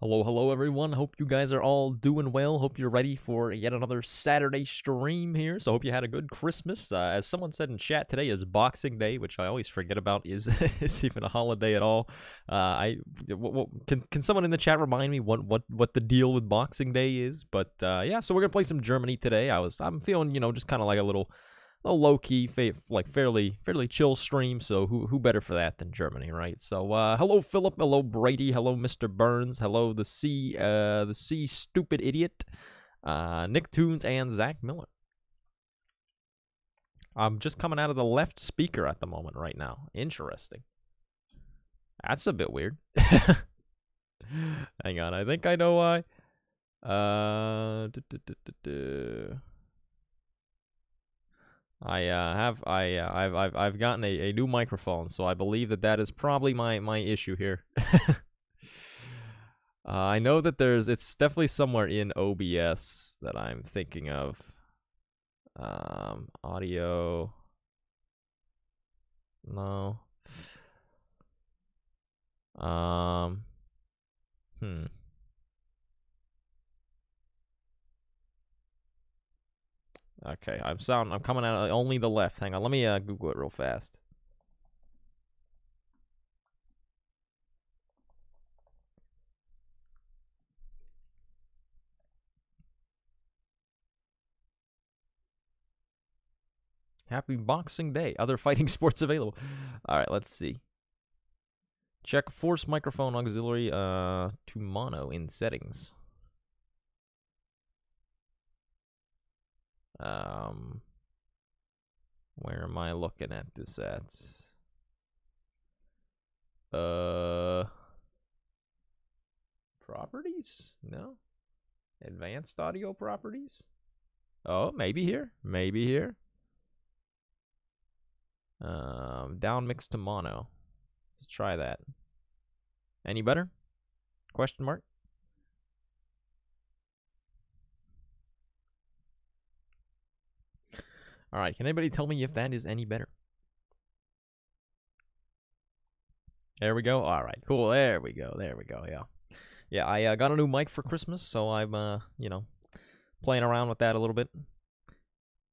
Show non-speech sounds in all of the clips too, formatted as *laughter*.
Hello, hello, everyone. Hope you guys are all doing well. Hope you're ready for yet another Saturday stream here. So, hope you had a good Christmas. Uh, as someone said in chat, today is Boxing Day, which I always forget about is *laughs* is even a holiday at all. Uh, I can can someone in the chat remind me what what what the deal with Boxing Day is? But uh, yeah, so we're gonna play some Germany today. I was I'm feeling you know just kind of like a little a low key, fa- like fairly fairly chill stream. So who who better for that than Germany, right? So uh, hello Philip, hello Brady, hello Mr. Burns, hello the C uh the C stupid idiot, uh Nick Tunes and Zach Miller. I'm just coming out of the left speaker at the moment right now. Interesting. That's a bit weird. *laughs* Hang on, I think I know why. Uh. duh, duh, duh. I uh, have I uh, I've I've I've gotten a, a new microphone, so I believe that that is probably my my issue here. *laughs* uh, I know that there's it's definitely somewhere in OBS that I'm thinking of. Um, audio. No. Um. Hmm. Okay, I'm sound. I'm coming out only the left. Hang on, let me uh, Google it real fast. Happy Boxing Day. Other *laughs* fighting sports available. All right, let's see. Check force microphone auxiliary uh to mono in settings. Um, where am I looking at this at? Uh, properties? No. Advanced audio properties? Oh, maybe here. Maybe here. Um, down mix to mono. Let's try that. Any better? Question mark? All right, can anybody tell me if that is any better? There we go. All right, cool. There we go. There we go. Yeah, yeah. I uh, got a new mic for Christmas, so I'm, uh, you know, playing around with that a little bit.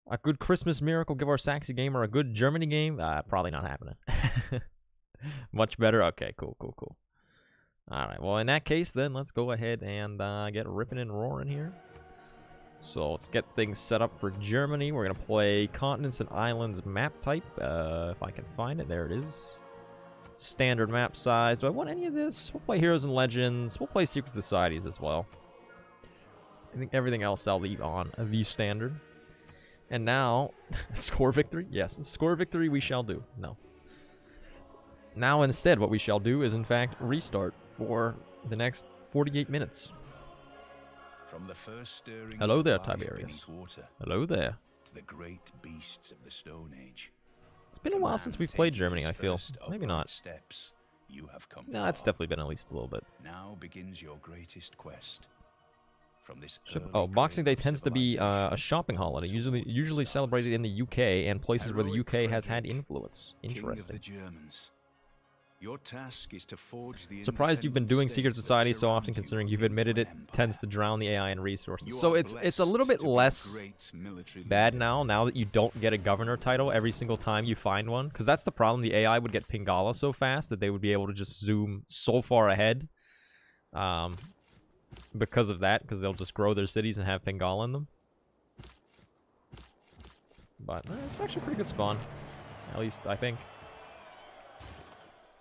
A good Christmas miracle. Give our Saxy gamer a good Germany game. Uh, probably not happening. *laughs* Much better. Okay, cool, cool, cool. All right. Well, in that case, then let's go ahead and uh, get ripping and roaring here. So let's get things set up for Germany. We're going to play Continents and Islands map type. Uh, if I can find it, there it is. Standard map size. Do I want any of this? We'll play Heroes and Legends. We'll play Secret Societies as well. I think everything else I'll leave on the standard. And now, *laughs* score victory? Yes, score victory we shall do. No. Now instead, what we shall do is in fact restart for the next 48 minutes. From the first stirrings Hello there, Tiberius. water Hello there. to the great beasts of the Stone Age. It's been a while since we've played Germany, I feel. Maybe not. Steps, you have come No, it's definitely been at least a little bit. Now begins your greatest quest. From this oh, Boxing Day tends to be uh, a shopping holiday, usually usually celebrated in the UK and places where the UK has had influence. Interesting. Your task is to forge the Surprised you've been doing Secret Society so often, considering you've admitted it an tends to drown the AI in resources. So it's it's a little bit to be a less bad now, now that you don't get a governor title every single time you find one. Because that's the problem. The AI would get Pingala so fast that they would be able to just zoom so far ahead. Um, because of that, because they'll just grow their cities and have Pingala in them. But eh, it's actually a pretty good spawn. At least, I think.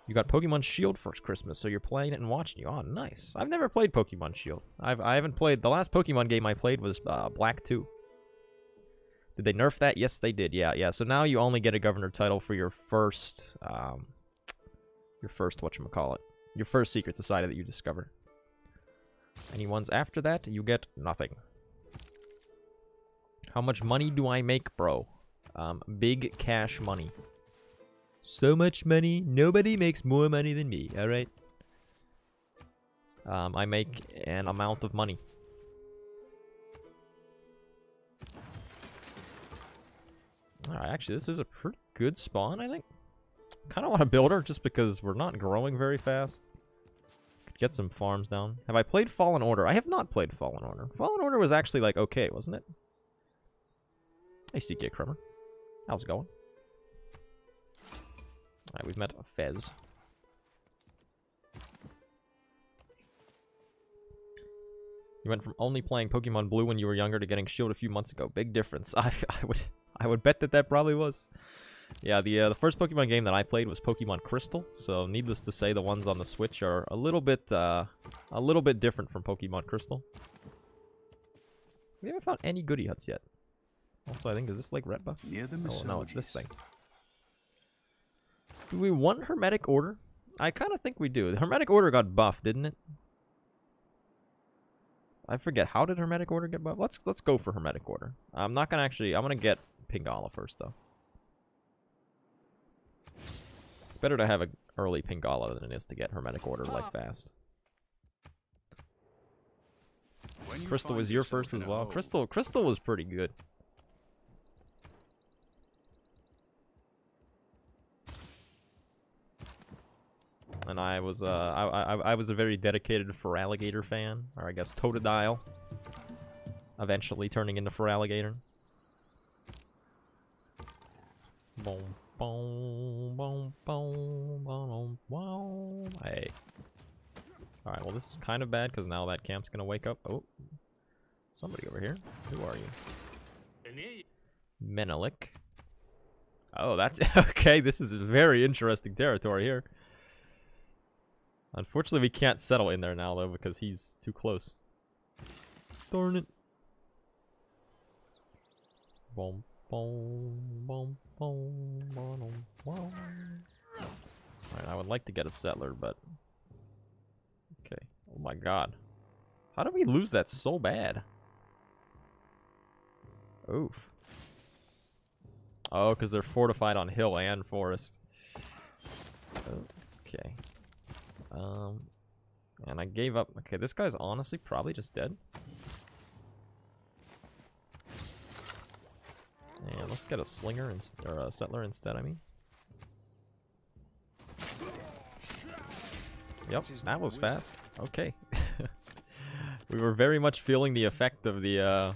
You got Pokemon Shield for Christmas, so you're playing it and watching you. Oh, nice. I've never played Pokemon Shield. I've, I haven't played... The last Pokemon game I played was uh, Black 2. Did they nerf that? Yes, they did. Yeah, yeah. So now you only get a governor title for your first... Um, your first, whatchamacallit. Your first secret society that you discover. Any ones after that, you get nothing. How much money do I make, bro? Um, big cash money. So much money. Nobody makes more money than me, alright? Um, I make an amount of money. Alright, actually, this is a pretty good spawn, I think. Kind of want to build her just because we're not growing very fast. Could get some farms down. Have I played Fallen Order? I have not played Fallen Order. Fallen Order was actually like okay, wasn't it? Hey, CK Krummer. How's it going? Alright, we've met Fez. You went from only playing Pokemon Blue when you were younger to getting Shield a few months ago. Big difference. *laughs* I, I would I would bet that that probably was. Yeah, the uh, the first Pokemon game that I played was Pokemon Crystal. So needless to say, the ones on the Switch are a little bit uh, a little bit different from Pokemon Crystal. We haven't found any goody huts yet. Also, I think is this like red buff? Near the Oh no, it's this thing. Do we want Hermetic Order? I kind of think we do. The Hermetic Order got buffed, didn't it? I forget. How did Hermetic Order get buffed? Let's let's go for Hermetic Order. I'm not gonna actually. I'm gonna get Pingala first though. It's better to have a early Pingala than it is to get Hermetic Order like fast. When Crystal was your first as well. Crystal Crystal was pretty good. And I was uh I I, I was a very dedicated Feraligatr fan, or I guess Totodile. Eventually turning into for Feraligatr. Boom, boom, boom, boom, boom, boom. Hey. Alright, well this is kind of bad because now that camp's gonna wake up. Oh. Somebody over here. Who are you? Menelik. Oh, that's *laughs* okay. This is a very interesting territory here. Unfortunately, we can't settle in there now though because he's too close. Darn it. Boom, boom, boom, boom, boom, boom. Alright, I would like to get a settler, but okay. Oh my god. How did we lose that so bad? Oof. Oh, because they're fortified on hill and forest. Okay. Um, and I gave up. Okay, this guy's honestly probably just dead. And let's get a slinger or a settler instead. I mean. Yep, that was fast. Okay. *laughs* we were very much feeling the effect of the uh,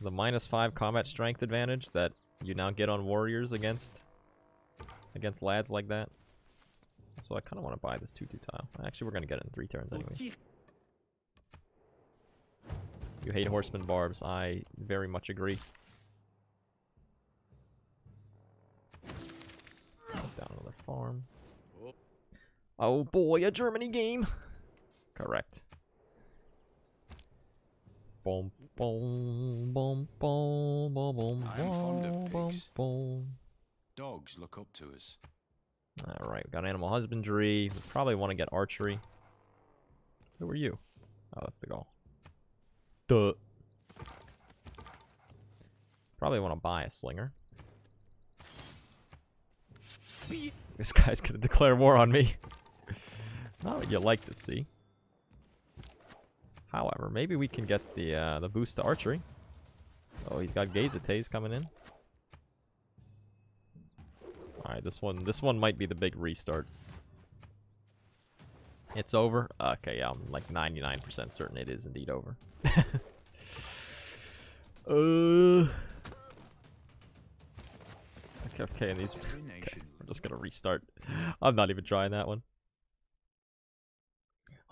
the minus five combat strength advantage that you now get on warriors against against lads like that. So I kind of want to buy this 2-2 tile. Actually, we're going to get it in three turns anyway. You hate horseman barbs. I very much agree. Put down another farm. Oh boy, a Germany game. Correct. Boom, boom, boom, boom, boom, boom, I am fond of boom, boom, boom. Dogs look up to us. All right, we got animal husbandry. We probably want to get archery. Who are you? Oh, that's the Gaul. Duh. Probably want to buy a slinger. This guy's gonna declare war on me. *laughs* Not what you like to see. However, maybe we can get the uh, the boost to archery. Oh, he's got Gaesatae coming in. Alright, this one this one might be the big restart. It's over? Okay, yeah, I'm like 99% certain it is indeed over. *laughs* uh Okay, okay, and these okay, we're just gonna restart. I'm not even trying that one.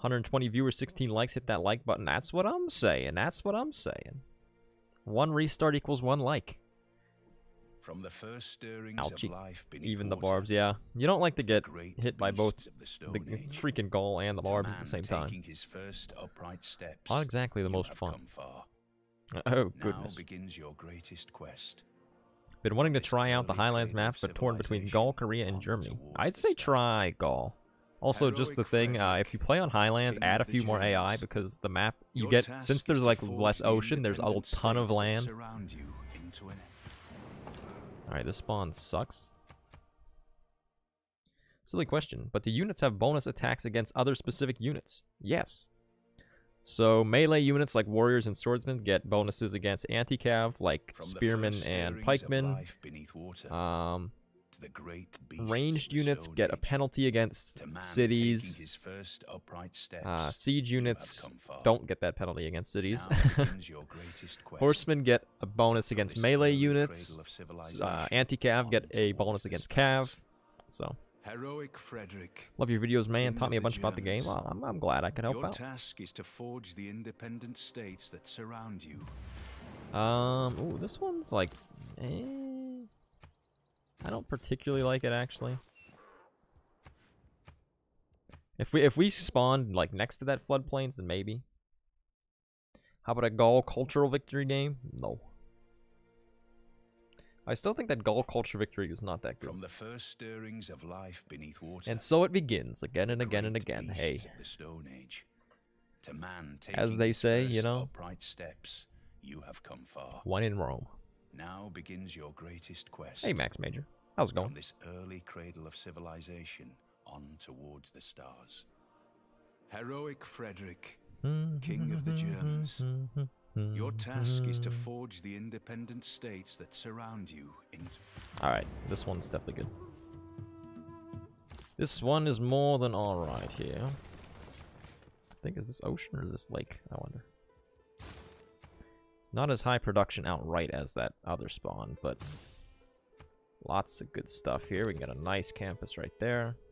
120 viewers, 16 likes, hit that like button. That's what I'm saying. That's what I'm saying. One restart equals one like. From the first stirrings Ouchie. of life beneath Even the barbs, yeah. You don't like to get hit by both the the freaking Gaul and the barbs at the same time. his first upright steps, Not exactly the most fun. *laughs* Oh, Now goodness. begins your greatest quest. Been wanting to try out the Highlands map, but torn between Gaul, Korea, and Germany. I'd say try Gaul. Also, just the thing, uh, if you play on Highlands, add a few more AI because the map you get since there's like less ocean, there's a ton of land. Surround you into an All right, this spawn sucks. Silly question, but do units have bonus attacks against other specific units? Yes. So melee units like warriors and swordsmen get bonuses against anti-cav like From spearmen and pikemen. life beneath water, Um, to the great Ranged units get a penalty against cities. his first upright steps, Uh, siege units don't get that penalty against cities. Now begins *laughs* your greatest quest. Horsemen get a bonus against melee units. cradle of S- civilization Uh, Anti-cav get a bonus against cav. So, Heroic Frederick, love your videos, man. Taught me a bunch about the game. Well, I'm, I'm glad I could help your out. task is to forge the independent states that surround you. Um, ooh, this one's like, eh, I don't particularly like it actually. If we if we spawned like next to that floodplains, then maybe. How about a Gaul cultural victory game? No. I still think that Gaul culture victory is not that good. From the first stirrings of life beneath water. And so it begins again and again and again. Hey, the Stone Age. To man As they say, you know. steps, you have come far. one in Rome. Now begins your greatest quest. Hey, Max Major. How's it going? From this early cradle of civilization on towards the stars. Heroic Frederick, King of the Germans. your task is to forge the independent states that surround you into Alright, this one's definitely good. This one is more than alright here. I think, is this ocean or is this lake? I wonder. Not as high production outright as that other spawn, but lots of good stuff here. We can get a nice campus right there. *laughs*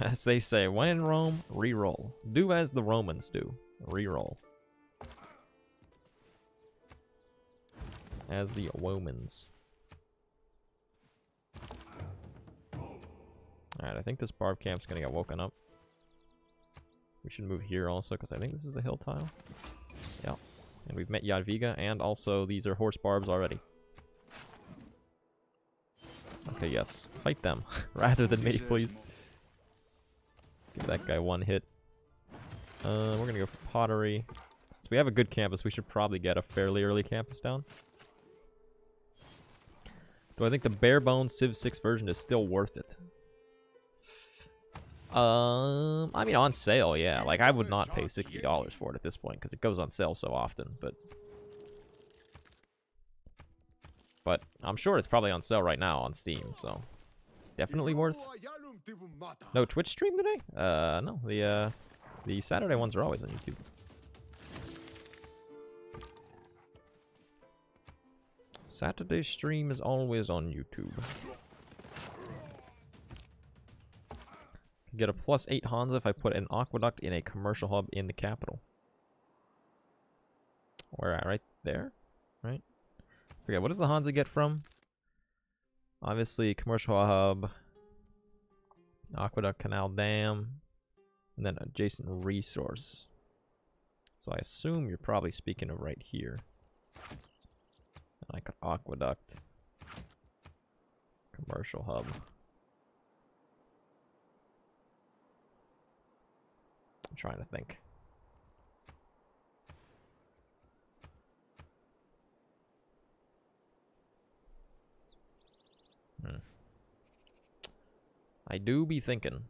As they say, when in Rome, re-roll. Do as the Romans do. Re-roll. As the Womans. Alright, I think this barb camp's gonna get woken up. We should move here also, because I think this is a hill tile. Yeah. And we've met Jadwiga, and also these are horse barbs already. Okay, yes. Fight them, *laughs* rather than me, please. Give that guy one hit. Uh, we're gonna go for pottery. Since we have a good campus, we should probably get a fairly early campus down. Do I think the bare bones Civ 6 version is still worth it? Um, I mean, on sale, yeah. Like, I would not pay $60 for it at this point, because it goes on sale so often, but... But I'm sure it's probably on sale right now on Steam, so... Definitely worth... No Twitch stream today? Uh, no. The, uh, the Saturday ones are always on YouTube. Saturday stream is always on YouTube. Get a plus 8 Hansa if I put an aqueduct in a commercial hub in the capital. Where at? Right there? Right? Forget, what does the Hansa get from? Obviously, commercial hub, aqueduct, canal, dam, and then adjacent resource. So I assume you're probably speaking of right here. Like an aqueduct, commercial hub. I'm trying to think. Hmm. I do be thinking.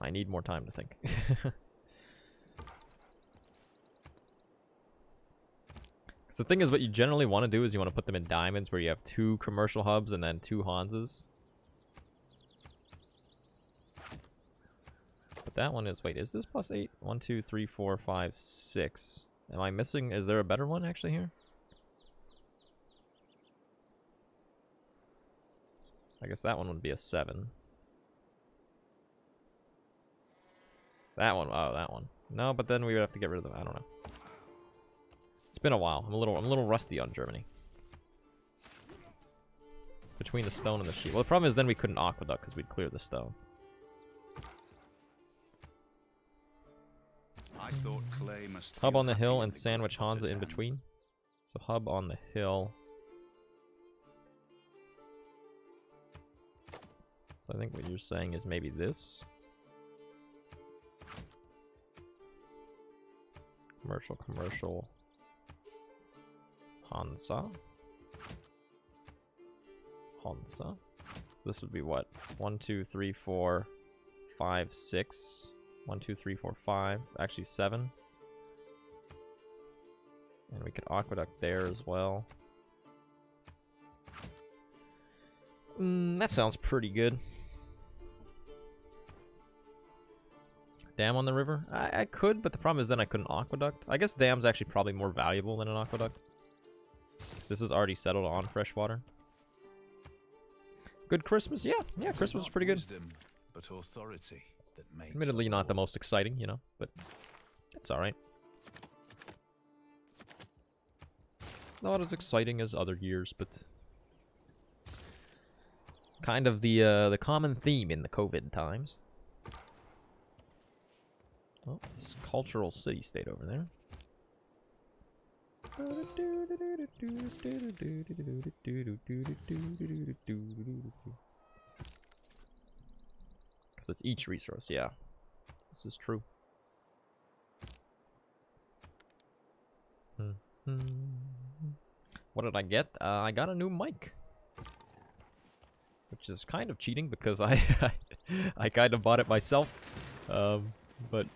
I need more time to think. *laughs* Because the thing is, what you generally want to do is you want to put them in diamonds where you have two commercial hubs and then two Hansas. That one is, wait, is this plus eight? One, two, three, four, five, six. Am I missing, is there a better one actually here? I guess that one would be a seven. That one, oh, that one. No, but then we would have to get rid of them. I don't know. It's been a while. I'm a little, I'm a little rusty on Germany. Between the stone and the sheep. Well, the problem is then we couldn't aqueduct because we'd clear the stone. Hub on the hill and sandwich Hansa in between. So hub on the hill. So I think what you're saying is maybe this. Commercial, commercial. Hansa. Hansa. So this would be what? One, two, three, four, five, six. One, two, three, four, five. Actually, seven. And we could aqueduct there as well. Mm, that sounds pretty good. Dam on the river? I, I could, but the problem is then I couldn't aqueduct. I guess dam's actually probably more valuable than an aqueduct. Because this is already settled on freshwater. Good Christmas? Yeah, yeah, Christmas is pretty good. Wisdom, but authority that makes Admittedly not the most exciting, you know, but it's alright. Not as exciting as other years, but kind of the uh, the common theme in the COVID times. Oh, this cultural city state over there. Because it's each resource, yeah. This is true. Hmm. What did I get? Uh, I got a new mic. Which is kind of cheating because I *laughs* I kind of bought it myself. Um, but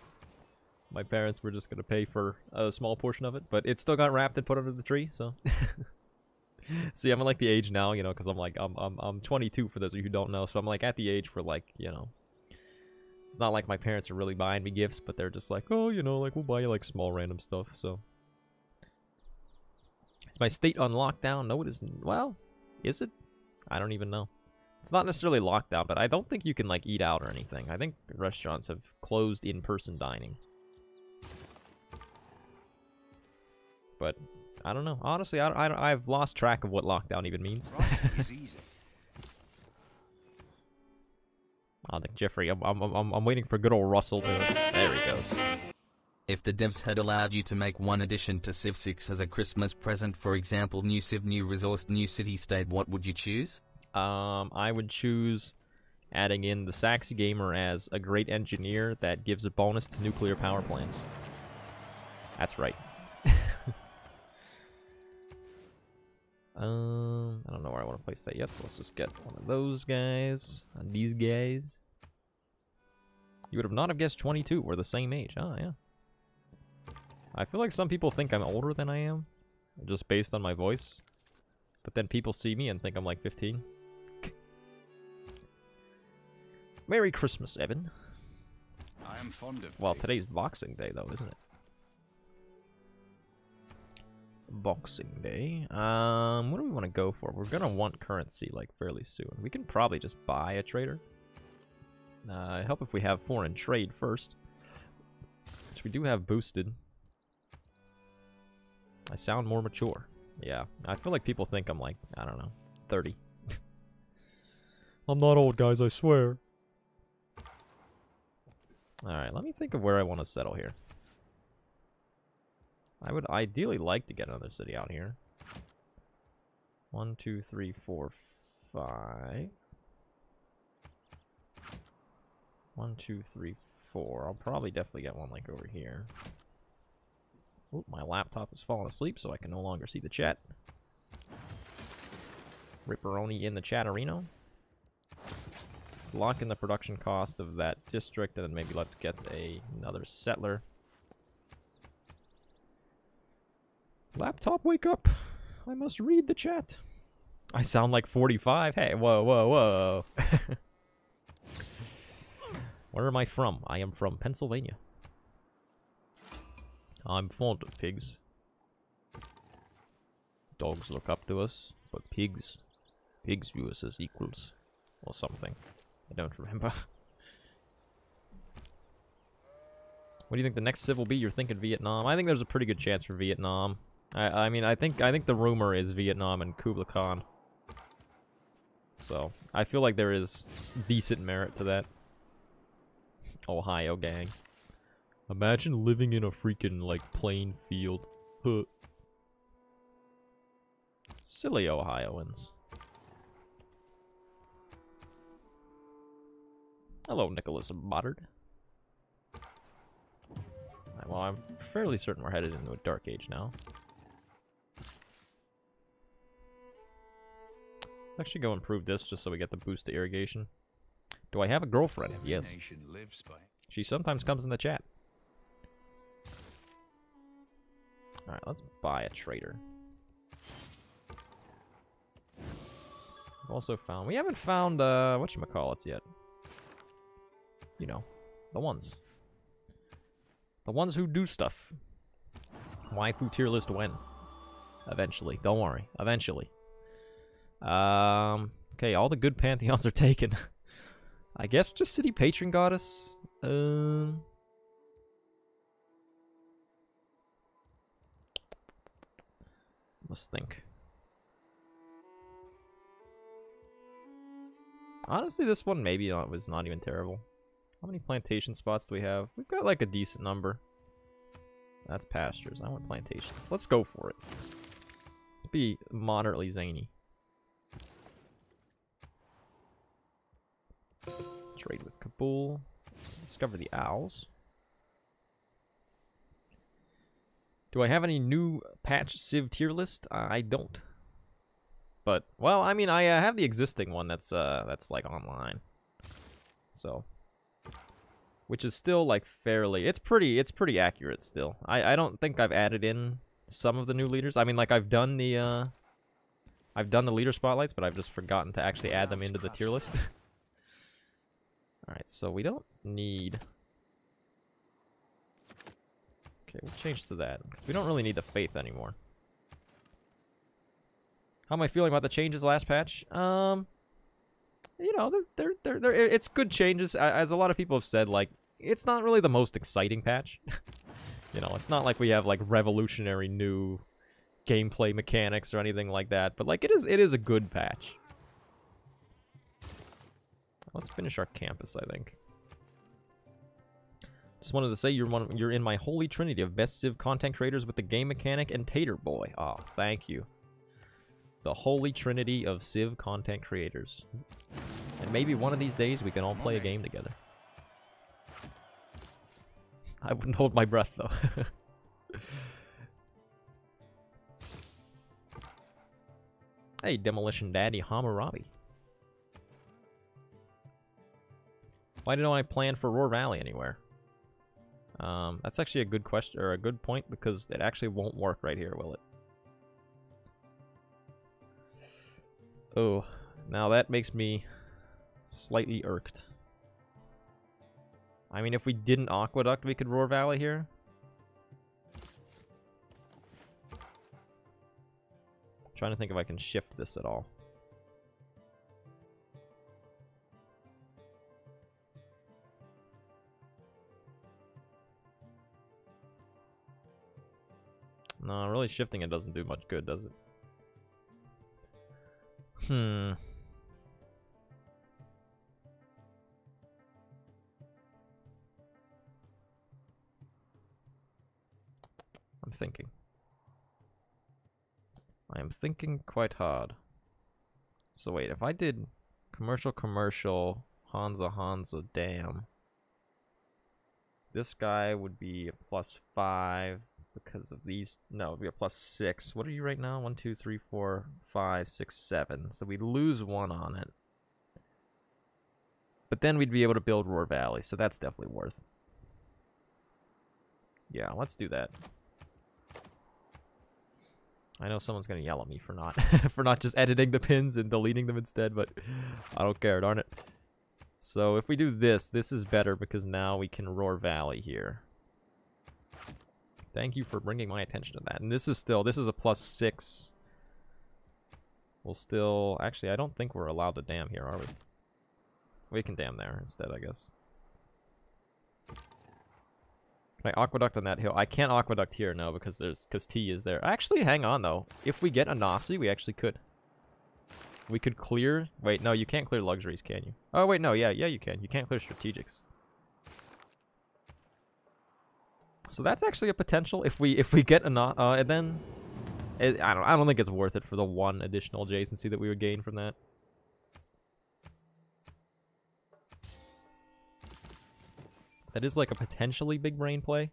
my parents were just going to pay for a small portion of it. But it still got wrapped and put under the tree, so... *laughs* See, I'm like the age now, you know, because I'm like, I'm, I'm, I'm 22 for those of you who don't know. So I'm like at the age for like, you know, it's not like my parents are really buying me gifts, but they're just like, oh, you know, like we'll buy you like small random stuff. So is my state on lockdown? No, it isn't. Well, is it? I don't even know. It's not necessarily lockdown, but I don't think you can like eat out or anything. I think restaurants have closed in-person dining. But I don't know. Honestly, I, I, I've lost track of what lockdown even means. I think Jeffrey, I'm, I'm, I'm, I'm waiting for good old Russell to... There he goes. If the devs had allowed you to make one addition to Civ 6 as a Christmas present, for example, new Civ, new resource, new city state, what would you choose? Um, I would choose adding in the Saxy Gamer as a great engineer that gives a bonus to nuclear power plants. That's right. Um, I don't know where I want to place that yet, so let's just get one of those guys. And these guys. You would have not have guessed 22. We're the same age. Oh, yeah. I feel like some people think I'm older than I am, just based on my voice. But then people see me and think I'm like 15. Merry Christmas, Evan. I am fond of Well, today's Boxing Day, though, isn't it? Boxing Day. Um, what do we want to go for? We're gonna want currency, like, fairly soon. We can probably just buy a trader. Uh, I help if we have foreign trade first. Which we do have boosted. I sound more mature. Yeah, I feel like people think I'm like, I don't know, 30. *laughs* I'm not old, guys, I swear. Alright, let me think of where I want to settle here. I would ideally like to get another city out here. One, two, three, four, five. One, two, three, four. I'll probably definitely get one like over here. Oop, my laptop has fallen asleep, so I can no longer see the chat. Ripperoni in the chat arena. Let's lock in the production cost of that district, and then maybe let's get a, another settler. Laptop, wake up! I must read the chat. I sound like 45. Hey, whoa, whoa, whoa. *laughs* Where am I from? I am from Pennsylvania. I'm fond of pigs. Dogs look up to us, but pigs, pigs view us as equals, or something. I don't remember. *laughs* what do you think the next civ will be? You're thinking Vietnam? I think there's a pretty good chance for Vietnam. I, I mean, I think I think the rumor is Vietnam and Kublai Khan. So, I feel like there is decent merit to that. Ohio gang. Imagine living in a freaking, like, plain field. Huh. Silly Ohioans. Hello, Nicholas Boddard. Well, I'm fairly certain we're headed into a dark age now. Let's actually go improve this just so we get the boost to irrigation. Do I have a girlfriend? Every yes. She sometimes comes in the chat. Alright, let's buy a trader. We've also found... We haven't found, uh, whatchamacallits yet. You know, the ones. The ones who do stuff. Waifu tier list when? Eventually. Don't worry. Eventually. Um, okay, all the good pantheons are taken. *laughs* I guess just City Patron Goddess. Um... Must think. Honestly, this one maybe not, was not even terrible. How many plantation spots do we have? We've got like a decent number. That's pastures. I want plantations. Let's go for it. Let's be moderately zany. Trade with Kabul. Discover the owls. Do I have any new patch Civ tier list? I don't. But well, I mean, I uh, have the existing one that's uh that's like online. So, which is still like fairly it's pretty it's pretty accurate still. I I don't think I've added in some of the new leaders. I mean, like I've done the uh I've done the leader spotlights, but I've just forgotten to actually add them into the tier list. *laughs* All right, so we don't need Okay, we'll change to that because we don't really need the faith anymore. How am I feeling about the changes last patch? Um, you know, they're they're they're, they're it's good changes. As a lot of people have said, like it's not really the most exciting patch. *laughs* you know, it's not like we have like revolutionary new gameplay mechanics or anything like that. But like it is it is a good patch. Let's finish our campus, I think. Just wanted to say you're one you're in my holy trinity of best Civ content creators with the game mechanic and Tater Boy. Oh, thank you the holy trinity of Civ content creators. And maybe one of these days we can all play a game together. I wouldn't hold my breath though. *laughs* hey, Demolition Daddy Hammurabi. Why don't I plan for Ruhr Valley anywhere? Um, that's actually a good question or a good point because it actually won't work right here, will it? Oh, now that makes me slightly irked. I mean, if we didn't Aqueduct, we could Ruhr Valley here. Trying to think if I can shift this at all. No, really shifting it doesn't do much good, does it? Hmm. I'm thinking. I am thinking quite hard. So wait, if I did commercial, commercial, Hansa, Hansa, damn. this guy would be plus five because of these. No, be a plus six. What are you right now? One, two, three, four, five, six, seven. So we lose one on it. But then we'd be able to build Ruhr Valley, so that's definitely worth. Yeah, let's do that. I know someone's gonna yell at me for not *laughs* for not just editing the pins and deleting them instead, but I don't care, darn it. So if we do this, this is better because now we can Ruhr Valley here. Thank you for bringing my attention to that. And this is still, this is a plus six. We'll still, actually, I don't think we're allowed to dam here, are we? We can dam there instead, I guess. Can I aqueduct on that hill? I can't aqueduct here, no, because there's, because T is there. Actually, hang on, though. If we get a Nasi, we actually could. We could clear, wait, no, you can't clear luxuries, can you? Oh, wait, no, yeah, yeah, you can. You can't clear strategics. So that's actually a potential if we if we get a not uh, and then it, I don't I don't think it's worth it for the one additional adjacency that we would gain from that. That is like a potentially big brain play.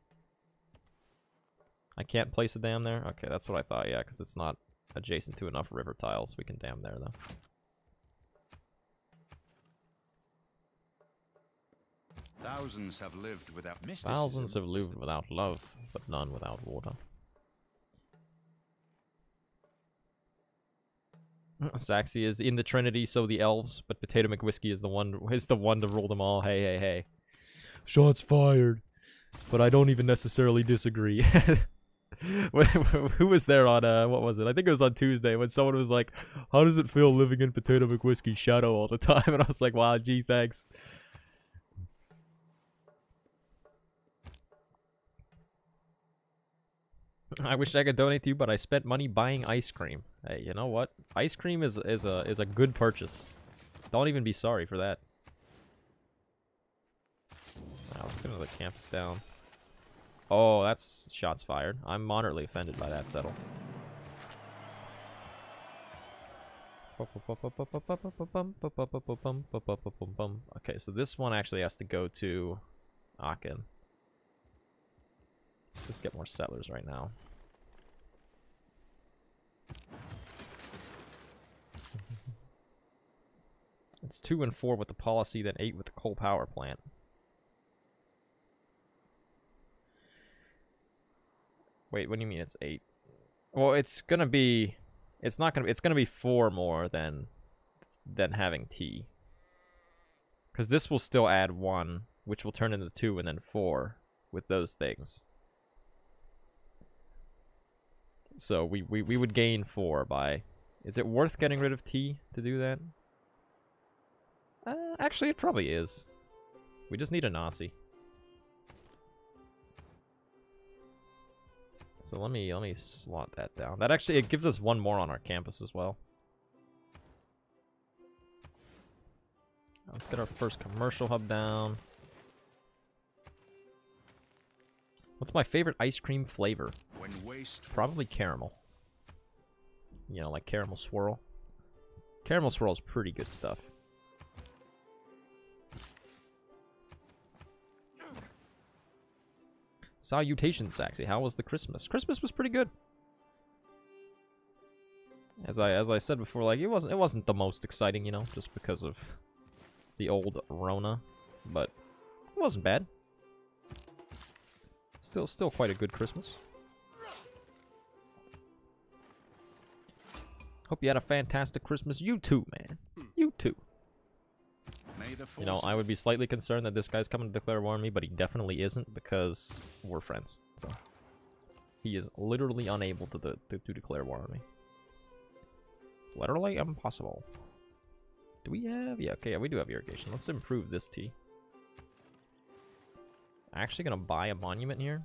I can't place a dam there? Okay, that's what I thought, yeah, because it's not adjacent to enough river tiles. We can dam there, though. Thousands have lived without mysticism. Thousands have lived without love, but none without water. *laughs* Saxy is in the Trinity, so the elves, but Potato McWhiskey is the one is the one to rule them all. Hey, hey, hey. Shots fired. But I don't even necessarily disagree. *laughs* Who was there on uh what was it? I think it was on Tuesday when someone was like, How does it feel living in Potato McWhiskey's shadow all the time? *laughs* And I was like, Wow, gee, thanks. I wish I could donate to you, but I spent money buying ice cream. Hey, you know what? Ice cream is is a is a good purchase. Don't even be sorry for that. Let's get another campus down. Oh, that's shots fired. I'm moderately offended by that settle. Okay, so this one actually has to go to Aachen. Let's just get more settlers right now. It's two and four with the policy, then eight with the coal power plant. Wait, what do you mean it's eight? Well, it's gonna be, it's not gonna, it's gonna be four more than, than having T. Because this will still add one, which will turn into two and then four with those things. So we, we, we would gain four by... Is it worth getting rid of T to do that? Uh, actually, it probably is. We just need a Nazi. So let me let me slot that down. That actually it gives us one more on our campus as well. Let's get our first commercial hub down. What's my favorite ice cream flavor? Probably caramel. You know, like caramel swirl. Caramel swirl is pretty good stuff. Salutations, Saxy. How was the Christmas? Christmas was pretty good. As I as I said before, like it wasn't it wasn't the most exciting, you know, just because of the old Rona, but it wasn't bad. Still still quite a good Christmas. Hope you had a fantastic Christmas. You too, man. You know, I would be slightly concerned that this guy's coming to declare war on me, but he definitely isn't because we're friends. So he is literally unable to, to, to declare war on me. Literally impossible. Do we have? Yeah, okay, yeah, we do have irrigation. Let's improve this tea. I'm actually gonna buy a monument here.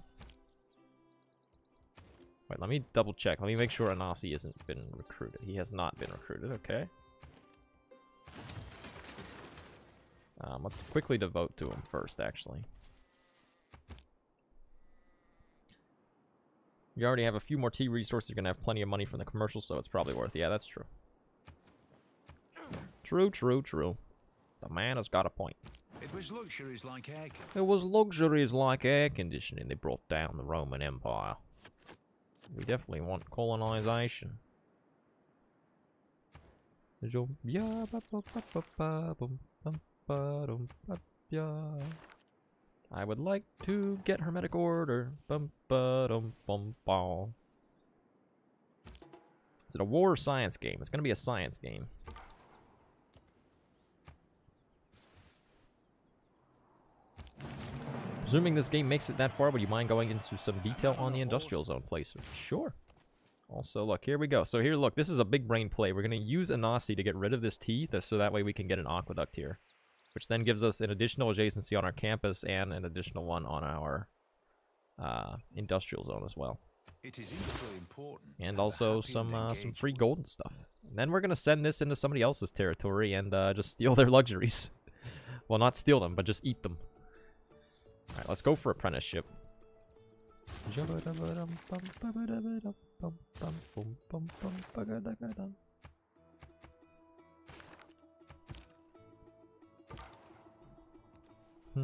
Wait, let me double check. Let me make sure Anasi hasn't been recruited. He has not been recruited, okay. Um, let's quickly devote to him first, actually. You already have a few more tea resources. You're going to have plenty of money from the commercial, so it's probably worth it. Yeah, that's true. True, true, true. The man has got a point. It was luxuries like air It was luxuries like air conditioning that brought down the Roman Empire. We definitely want colonization. I would like to get Hermetic Order. Bum, bum. Is it a war or science game? It's going to be a science game. Presuming this game makes it that far, would you mind going into some detail on the industrial zone place? Sure. Also, look, here we go. So here, look, this is a big brain play. We're going to use Anasi to get rid of this teeth, so that way we can get an aqueduct here which then gives us an additional adjacency on our campus and an additional one on our uh, industrial zone as well. It is important. And also some uh, some free golden stuff. And then we're gonna send this into somebody else's territory and uh, just steal their luxuries. *laughs* well, not steal them, but just eat them. All right, let's go for apprenticeship. I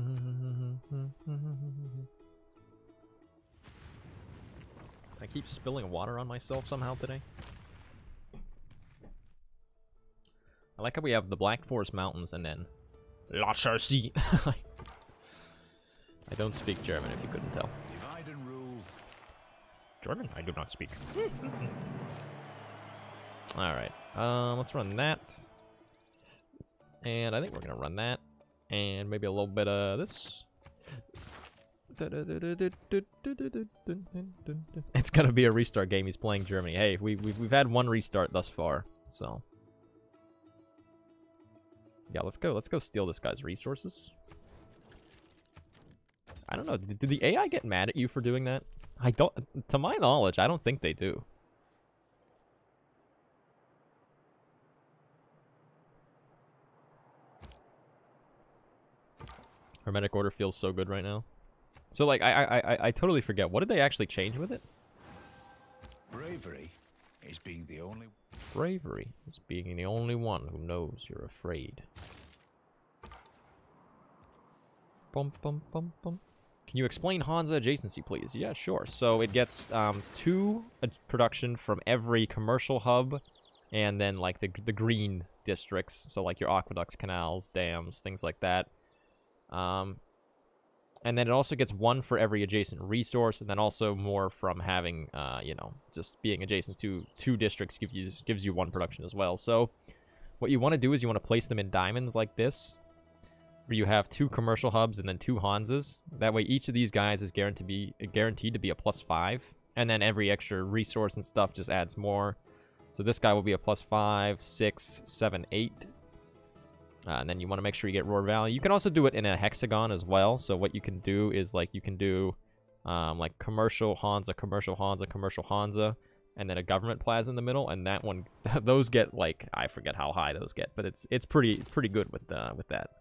keep spilling water on myself somehow today. I like how we have the Black Forest Mountains and then La Charcy. *laughs* I don't speak German if you couldn't tell. German? I do not speak. *laughs* Alright. Um, let's run that. And I think we're gonna run that. And maybe a little bit of this. It's gonna be a restart game. He's playing Germany. Hey, we, we've, we've had one restart thus far, so. Yeah, let's go. Let's go steal this guy's resources. I don't know. Did, the AI get mad at you for doing that? I don't. To my knowledge, I don't think they do. Hermetic order feels so good right now. So like I I I, I totally forget. What did they actually change with it? Bravery is being the only Bravery is being the only one who knows you're afraid. Bum bum bum bum. Can you explain Hansa adjacency, please? Yeah, sure. So it gets um, two production from every commercial hub, and then like the the green districts. So like your aqueducts, canals, dams, things like that. Um, and then it also gets one for every adjacent resource, and then also more from having, uh, you know, just being adjacent to two districts gives you gives you one production as well. So, what you want to do is you want to place them in diamonds like this, where you have two commercial hubs and then two Hansas. That way, each of these guys is guaranteed to be guaranteed to be a plus five, and then every extra resource and stuff just adds more. So this guy will be a plus five, six, seven, eight, uh, and then you want to make sure you get Ruhr Valley. You can also do it in a hexagon as well. So what you can do is like you can do um, like commercial Hansa, commercial Hansa, commercial Hansa, and then a government plaza in the middle. And that one, *laughs* those get like I forget how high those get, but it's it's pretty pretty good with uh, with that.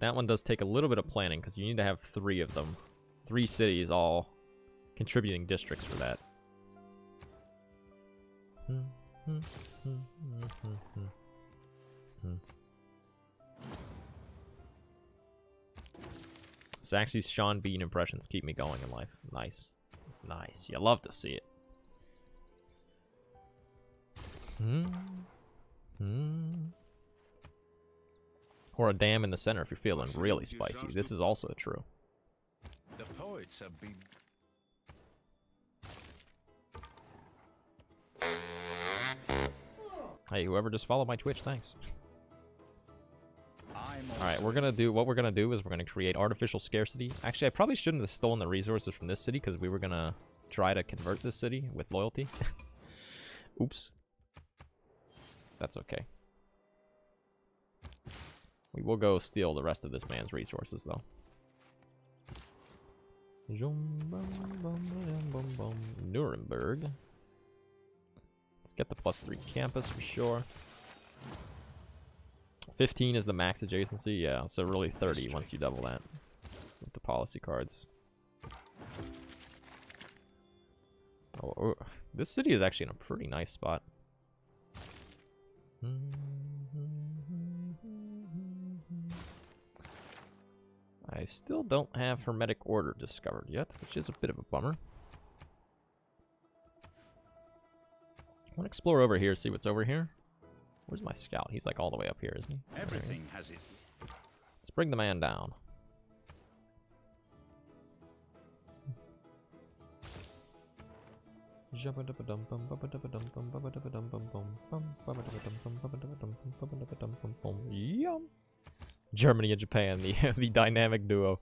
That one does take a little bit of planning because you need to have three of them, three cities all contributing districts for that. It's actually Sean Bean impressions keep me going in life. Nice. Nice. You love to see it. Hmm. Hmm. Or a dam in the center if you're feeling really spicy. This is also true. The poets have been Hey, whoever just followed my Twitch, thanks. Alright, we're gonna do, what we're gonna do is we're gonna create artificial scarcity. Actually, I probably shouldn't have stolen the resources from this city because we were gonna try to convert this city with loyalty. *laughs* Oops. That's okay. We will go steal the rest of this man's resources, though. Nuremberg. Let's get the plus three campus for sure. 15 is the max adjacency, yeah, so really 30 once you double that with the policy cards. Oh, oh, this city is actually in a pretty nice spot. I still don't have Hermetic Order discovered yet, which is a bit of a bummer. I want to explore over here, see what's over here. Where's my scout? He's like all the way up here, isn't he? Everything he has its. Let's bring the man down. Germany and Japan, the *laughs* the dynamic duo.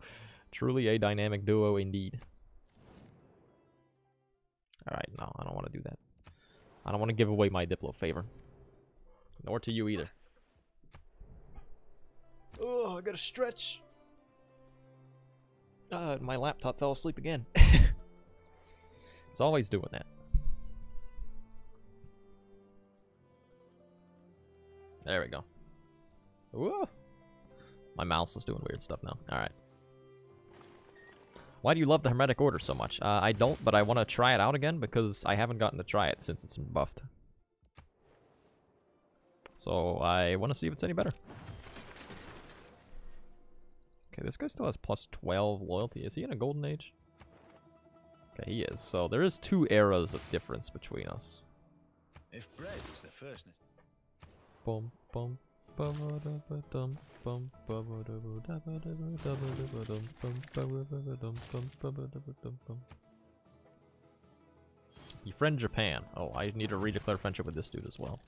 Truly a dynamic duo indeed. Alright, no, I don't want to do that. I don't want to give away my Diplo favor. Nor to you either. Oh, I gotta stretch. Uh, my laptop fell asleep again. *laughs* it's always doing that. There we go. Whoa. My mouse is doing weird stuff now. Alright. Why do you love the Hermetic Order so much? Uh, I don't, but I want to try it out again because I haven't gotten to try it since it's been buffed. So I want to see if it's any better. Okay, this guy still has plus 12 loyalty. Is he in a golden age? Okay, he is. So there is two eras of difference between us. If bread is the first. Boom, boom, You friend Japan. Oh, I need to redeclare friendship with this dude as well.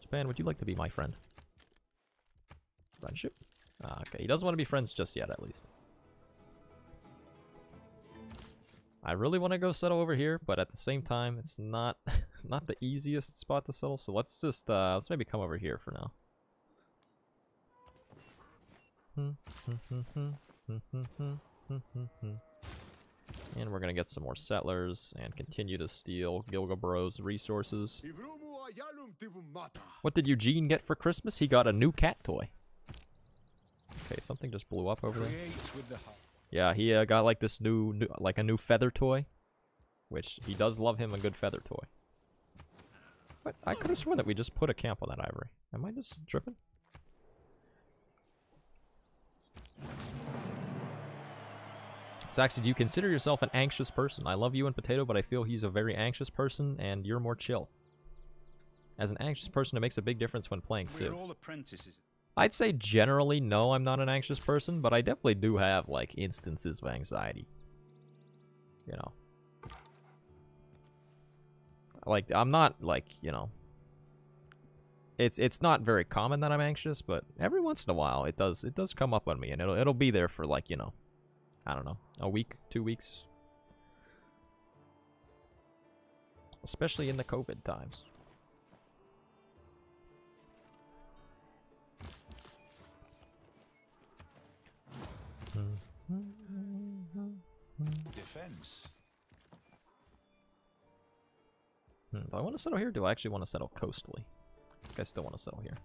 Japan, would you like to be my friend? Friendship? Ah, okay, he doesn't want to be friends just yet, at least. I really want to go settle over here, but at the same time, it's not *laughs* not the easiest spot to settle. So let's just uh, let's maybe come over here for now. *laughs* And we're gonna get some more settlers and continue to steal Gilgabro's resources. What did Eugene get for Christmas? He got a new cat toy. Okay, something just blew up over there. Yeah, he uh, got like this new, new, like a new feather toy, which he does love him a good feather toy. But I could have sworn that we just put a camp on that ivory. Am I just tripping? Saxy, do you consider yourself an anxious person? I love you and Potato, but I feel he's a very anxious person, and you're more chill. As an anxious person, it makes a big difference when playing Civ. I'd say generally, no, I'm not an anxious person, but I definitely do have, like, instances of anxiety. You know. Like, I'm not, like, you know... It's it's not very common that I'm anxious, but every once in a while it does it does come up on me, and it'll it'll be there for like you know, I don't know, a week, two weeks, especially in the COVID times. Hmm, do I want to settle here? do I actually want to settle coastally? I still want to settle here.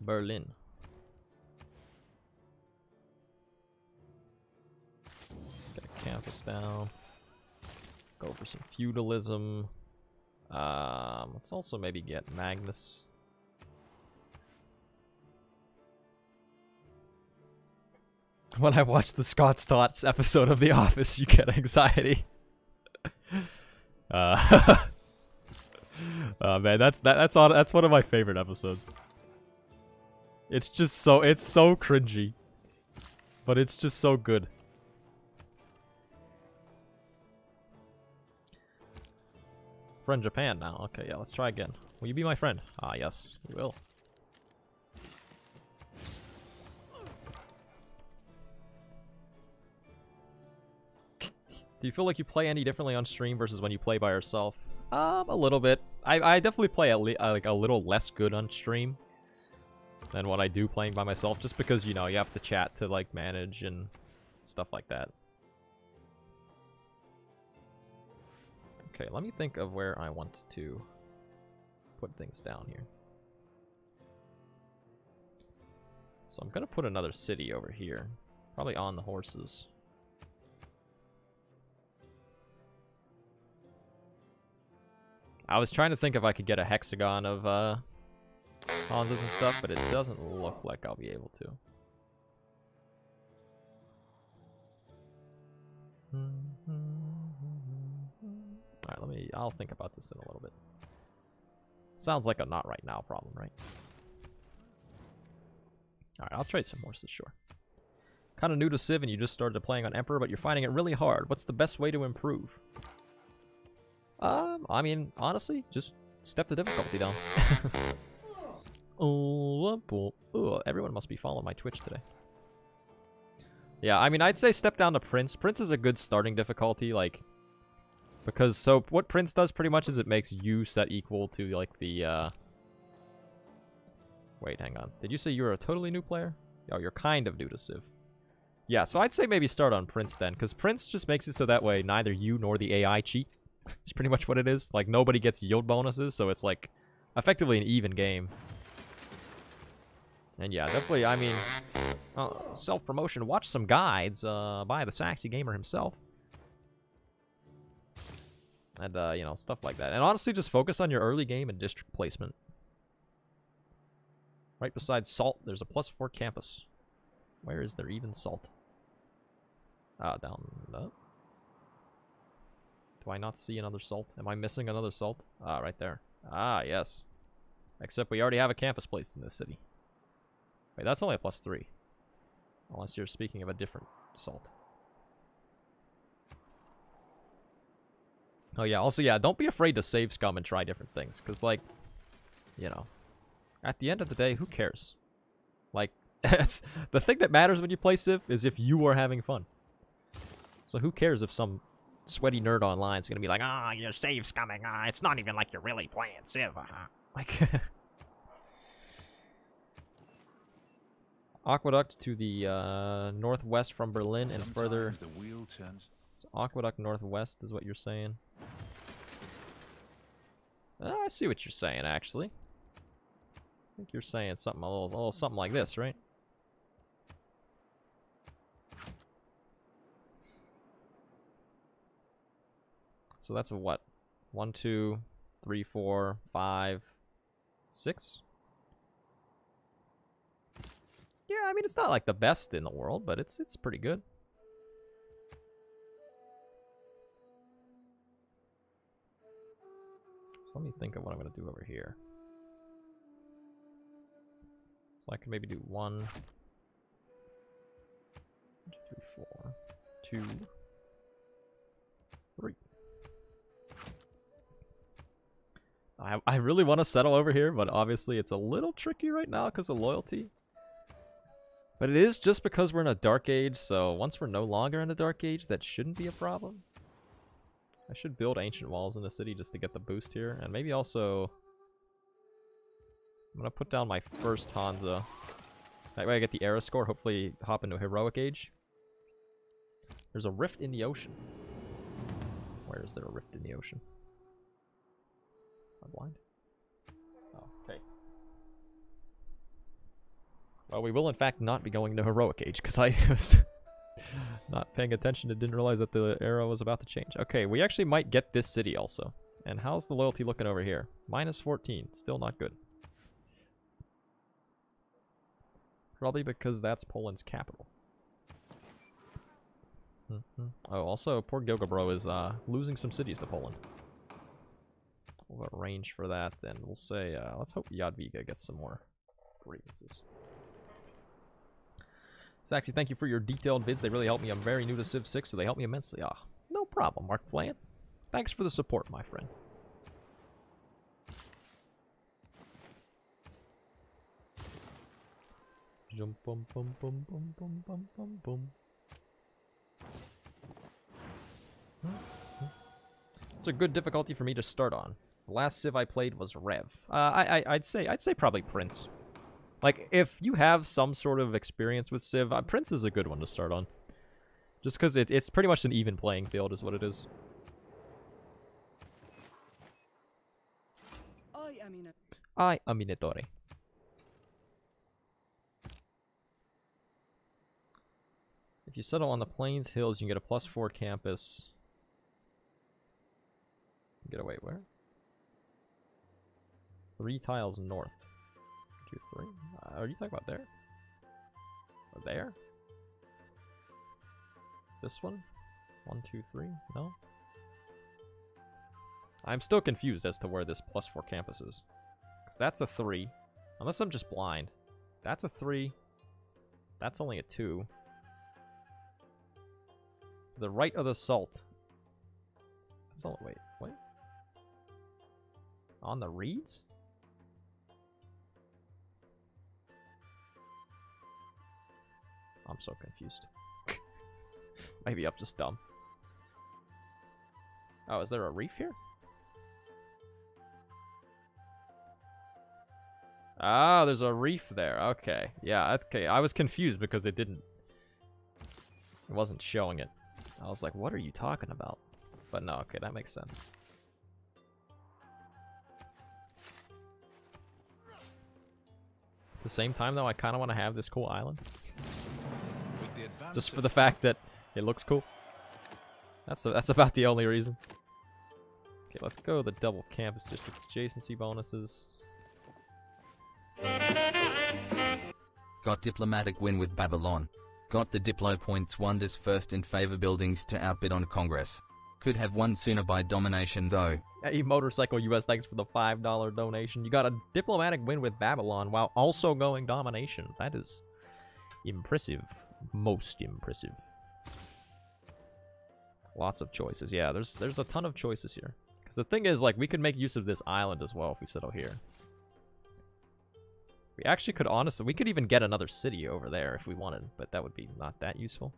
Berlin. Get a campus down. Go for some feudalism. Um, let's also maybe get Magnus. When I watch the Scott's Tots episode of The Office, you get anxiety. uh, *laughs* oh man, that's that, that's that's one of my favorite episodes. It's just so it's so cringy, but it's just so good. Friend Japan now. Okay, yeah, let's try again. Will you be my friend? Ah, yes, you will. Do you feel like you play any differently on stream versus when you play by yourself? Um, a little bit. I, I definitely play a uh, like a little less good on stream than what I do playing by myself, just because, you know, you have to chat to, like, manage and stuff like that. Okay, let me think of where I want to put things down here. So I'm going to put another city over here. Probably on the horses. I was trying to think if I could get a hexagon of uh, Hansas and stuff, but it doesn't look like I'll be able to. Alright, let me, I'll think about this in a little bit. Sounds like a not right now problem, right? Alright, I'll trade some horses, sure. Kind of new to Civ and you just started playing on Emperor, but you're finding it really hard. What's the best way to improve? Um, I mean, honestly, just step the difficulty down. *laughs* oh, everyone must be following my Twitch today. Yeah, I mean, I'd say step down to Prince. Prince is a good starting difficulty, like, because, so, what Prince does pretty much is it makes you set equal to, like, the, uh... Wait, hang on. Did you say you were a totally new player? Oh, you're kind of new to Civ. Yeah, so I'd say maybe start on Prince then, because Prince just makes it so that way neither you nor the AI cheat. It's pretty much what it is. Like, nobody gets yield bonuses, so it's, like, effectively an even game. And yeah, definitely, I mean, uh, self-promotion. Watch some guides uh, by the Saxy Gamer himself. And, uh, you know, stuff like that. And honestly, just focus on your early game and district placement. Right beside Salt, there's a plus four campus. Where is there even Salt? Ah, down... Uh, do I not see another salt? Am I missing another salt? Ah, right there. Ah, yes. Except we already have a campus placed in this city. Wait, that's only a plus three. Unless you're speaking of a different salt. Oh yeah, also yeah, don't be afraid to save scum and try different things, because like, you know, at the end of the day, who cares? Like, *laughs* the thing that matters when you play Civ is if you are having fun. So who cares if some sweaty nerd online is gonna be like, ah, oh, your save's coming. ah, it's not even like you're really playing Civ, uh -huh. *laughs* Like, *laughs* Aqueduct to the uh, northwest from Berlin and further. The wheel turns. So aqueduct northwest is what you're saying. Uh, I see what you're saying, actually. I think you're saying something a little, a little something like this, right? So that's a what? One, two, three, four, five, six? Yeah, I mean, it's not like the best in the world, but it's it's pretty good. So let me think of what I'm going to do over here. So I can maybe do one, two, three, four, two, I, I really want to settle over here, but obviously it's a little tricky right now because of loyalty. But it is just because we're in a dark age, so once we're no longer in a dark age, that shouldn't be a problem. I should build ancient walls in the city just to get the boost here. And maybe also... I'm going to put down my first Hansa. That way I get the era score, hopefully hop into heroic age. There's a rift in the ocean. Where is there a rift in the ocean? Am blind? Oh, okay. Well, we will in fact not be going to Heroic Age, because I *laughs* was not paying attention and didn't realize that the era was about to change. Okay, we actually might get this city also. And how's the loyalty looking over here? Minus 14, still not good. Probably because that's Poland's capital. Mm -hmm. Oh, also, poor Gilgabro is uh, losing some cities to Poland. We'll arrange for that, and we'll say, uh, let's hope Jadwiga gets some more grievances. Saxy, thank you for your detailed vids. They really help me. I'm very new to Civ 6, so they help me immensely. Ah, no problem, Mark Flan. Thanks for the support, my friend. Jump bum bum bum bum bum bum bum bum. It's a good difficulty for me to start on. The last Civ I played was Rev. Uh, I, I I'd say I'd say probably Prince. Like, if you have some sort of experience with Civ, uh, Prince is a good one to start on. Just because it, it's pretty much an even playing field is what it is. I am Aminatore. If you settle on the Plains Hills, you can get a plus four campus. Get away where? Three tiles north two, three. Uh, are you talking about there? Or there? This one? One, two, three? No? I'm still confused as to where this plus four campus is. Because that's a three. Unless I'm just blind. That's a three. That's only a two. The right of the salt. That's all. Wait, wait. On the reeds? I'm so confused. *laughs* Maybe I'm just dumb. Oh, is there a reef here? Ah, there's a reef there. Okay. Yeah, okay. I was confused because it didn't... It wasn't showing it. I was like, what are you talking about? But no, okay, that makes sense. At the same time, though, I kind of want to have this cool island. Just for the fact that it looks cool. That's a, that's *laughs* about the only reason. Okay, let's go the double campus district adjacency bonuses. Got diplomatic win with Babylon. Got the Diplo points wonders first in favor buildings to outbid on Congress. Could have won sooner by domination though. Hey, Motorcycle US, thanks for the $5 donation. You got a diplomatic win with Babylon while also going domination. That is impressive most impressive. Lots of choices. Yeah, there's there's a ton of choices here. Because the thing is, like, we could make use of this island as well if we settle here. We actually could honestly, we could even get another city over there if we wanted, but that would be not that useful.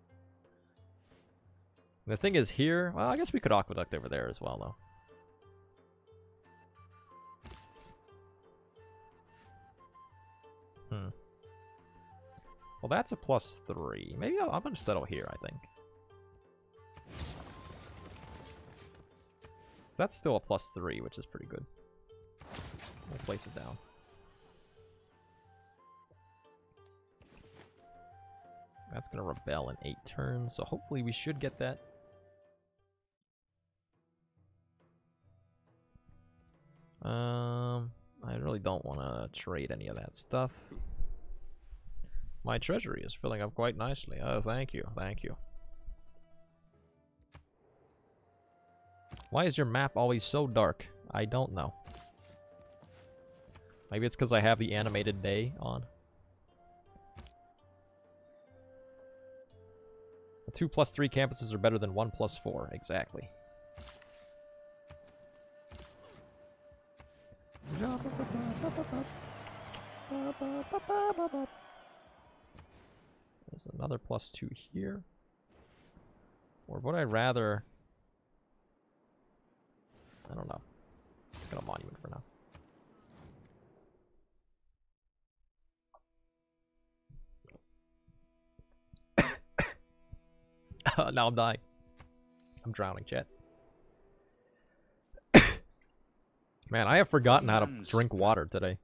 And the thing is here, well, I guess we could aqueduct over there as well, though. Hmm. Well, that's a plus three. Maybe i am going to settle here, I think. So that's still a plus three, which is pretty good. We'll place it down. That's going to rebel in eight turns, so hopefully we should get that. Um, I really don't want to trade any of that stuff. My treasury is filling up quite nicely. Oh, thank you, thank you. Why is your map always so dark? I don't know. Maybe it's because I have the animated day on. Two plus three campuses are better than one plus four. Exactly. *laughs* There's another plus two here. Or would I rather... I don't know. Let's get a monument for now. *coughs* now I'm dying. I'm drowning, chat. *coughs* Man, I have forgotten how to drink water today.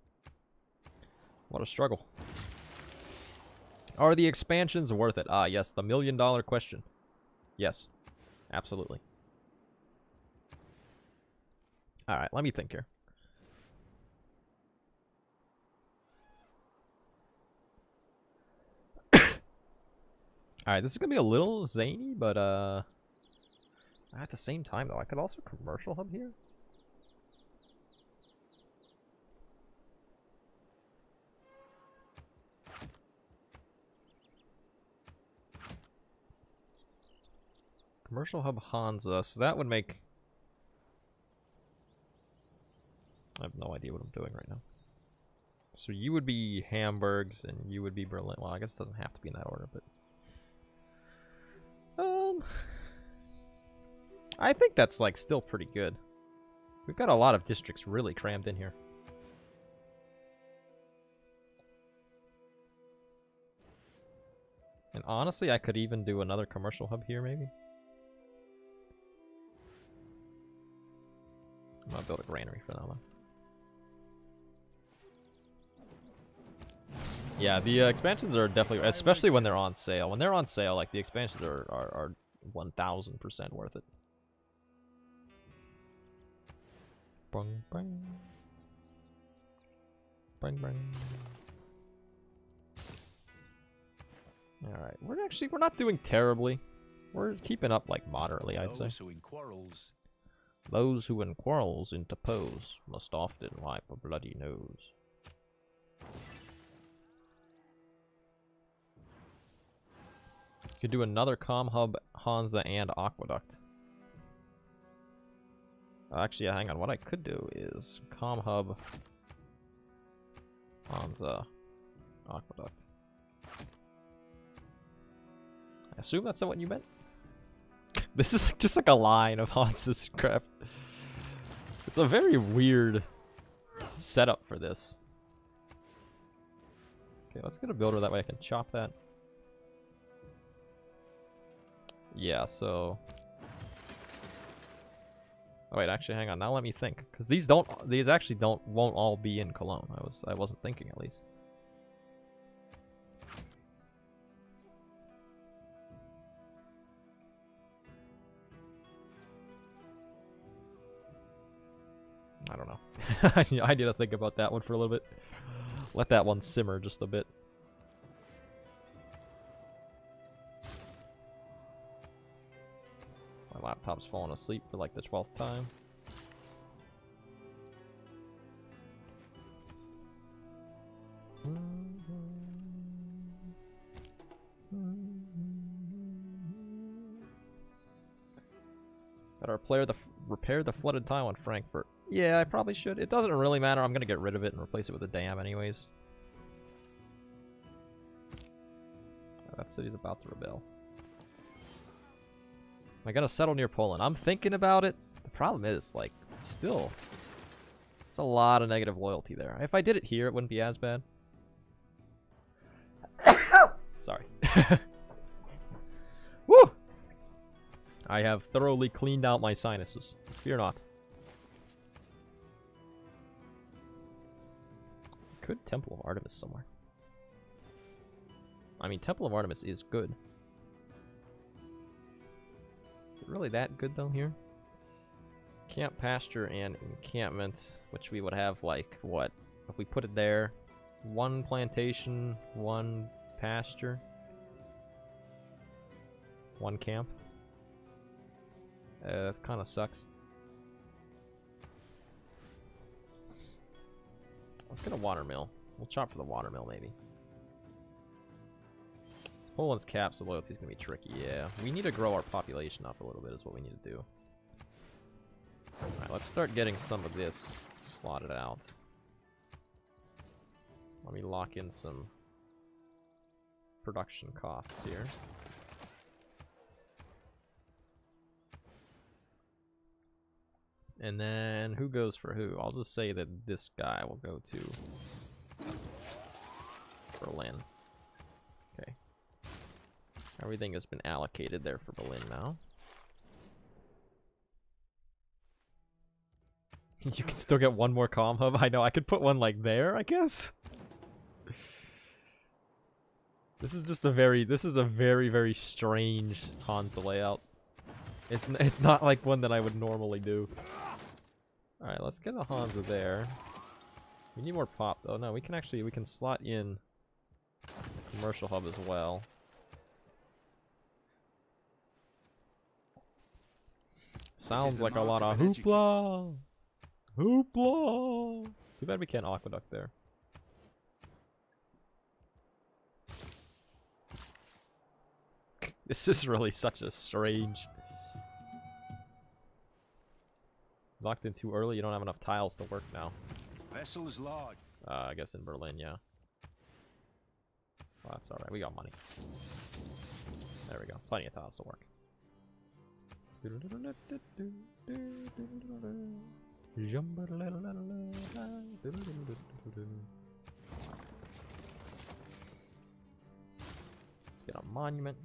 What a struggle. Are the expansions worth it? Ah, yes, the million dollar question. Yes, absolutely. Alright, let me think here. *coughs* Alright, this is going to be a little zany, but uh, at the same time, though, I could also commercial hub here. Commercial hub Hansa, so that would make... I have no idea what I'm doing right now. So you would be Hamburgs, and you would be Berlin. Well, I guess it doesn't have to be in that order, but... Um... I think that's, like, still pretty good. We've got a lot of districts really crammed in here. And honestly, I could even do another commercial hub here, maybe. Gonna build a granary for that one. Yeah, the uh, expansions are definitely, especially when they're on sale. When they're on sale, like the expansions are are, are 1,000% worth it. Bang bang. Bang bang. All right, we're actually we're not doing terribly. We're keeping up like moderately, I'd say. in quarrels those who in quarrels interpose must often wipe a bloody nose. Could do another Com Hub, Hansa, and Aqueduct. Uh, actually, yeah, hang on. What I could do is Com Hub, Hansa, Aqueduct. I assume that's not what you meant? This is like just like a line of *laughs* Hans's crap. It's a very weird setup for this. Okay, let's get a builder that way I can chop that. Yeah, so... Oh wait, actually, hang on. Now let me think, because these don't, these actually don't, won't all be in Cologne. I was, I wasn't thinking at least. Don't know. *laughs* I need to think about that one for a little bit. Let that one simmer just a bit. My laptop's falling asleep for like the 12th time. repair the repair the flooded tile in Frankfurt. Yeah, I probably should. It doesn't really matter. I'm gonna get rid of it and replace it with a dam anyways. Oh, that city's about to rebel. Am I gonna settle near Poland? I'm thinking about it. The problem is, like, still... It's a lot of negative loyalty there. If I did it here, it wouldn't be as bad. *coughs* Sorry. *laughs* Woo! I have thoroughly cleaned out my sinuses. Fear not. Could Temple of Artemis somewhere. I mean, Temple of Artemis is good. Is it really that good, though, here? Camp, pasture, and encampment, which we would have, like, what? If we put it there, one plantation, one pasture, one camp. Uh, that kind of sucks. Let's get a watermill. We'll chop for the watermill, maybe. This Poland's cap, so loyalty's gonna be tricky. Yeah, we need to grow our population up a little bit is what we need to do. Alright, let's start getting some of this slotted out. Let me lock in some production costs here. And then who goes for who? I'll just say that this guy will go to Berlin. Okay. Everything has been allocated there for Berlin now. *laughs* you can still get one more com hub. I know, I could put one like there, I guess. *laughs* This is just a very, this is a very, very strange Hansa layout. It's, it's not like one that I would normally do. Alright, let's get a Hansa there. We need more pop. Oh no, we can actually, we can slot in commercial hub as well. Sounds like a lot of hoopla! Hoopla! Too bad we can't aqueduct there. *laughs* this is really such a strange Locked in too early, you don't have enough tiles to work now. Vessel is large. Uh, I guess in Berlin, yeah. Well, that's alright, we got money. There we go, plenty of tiles to work. Let's get a monument.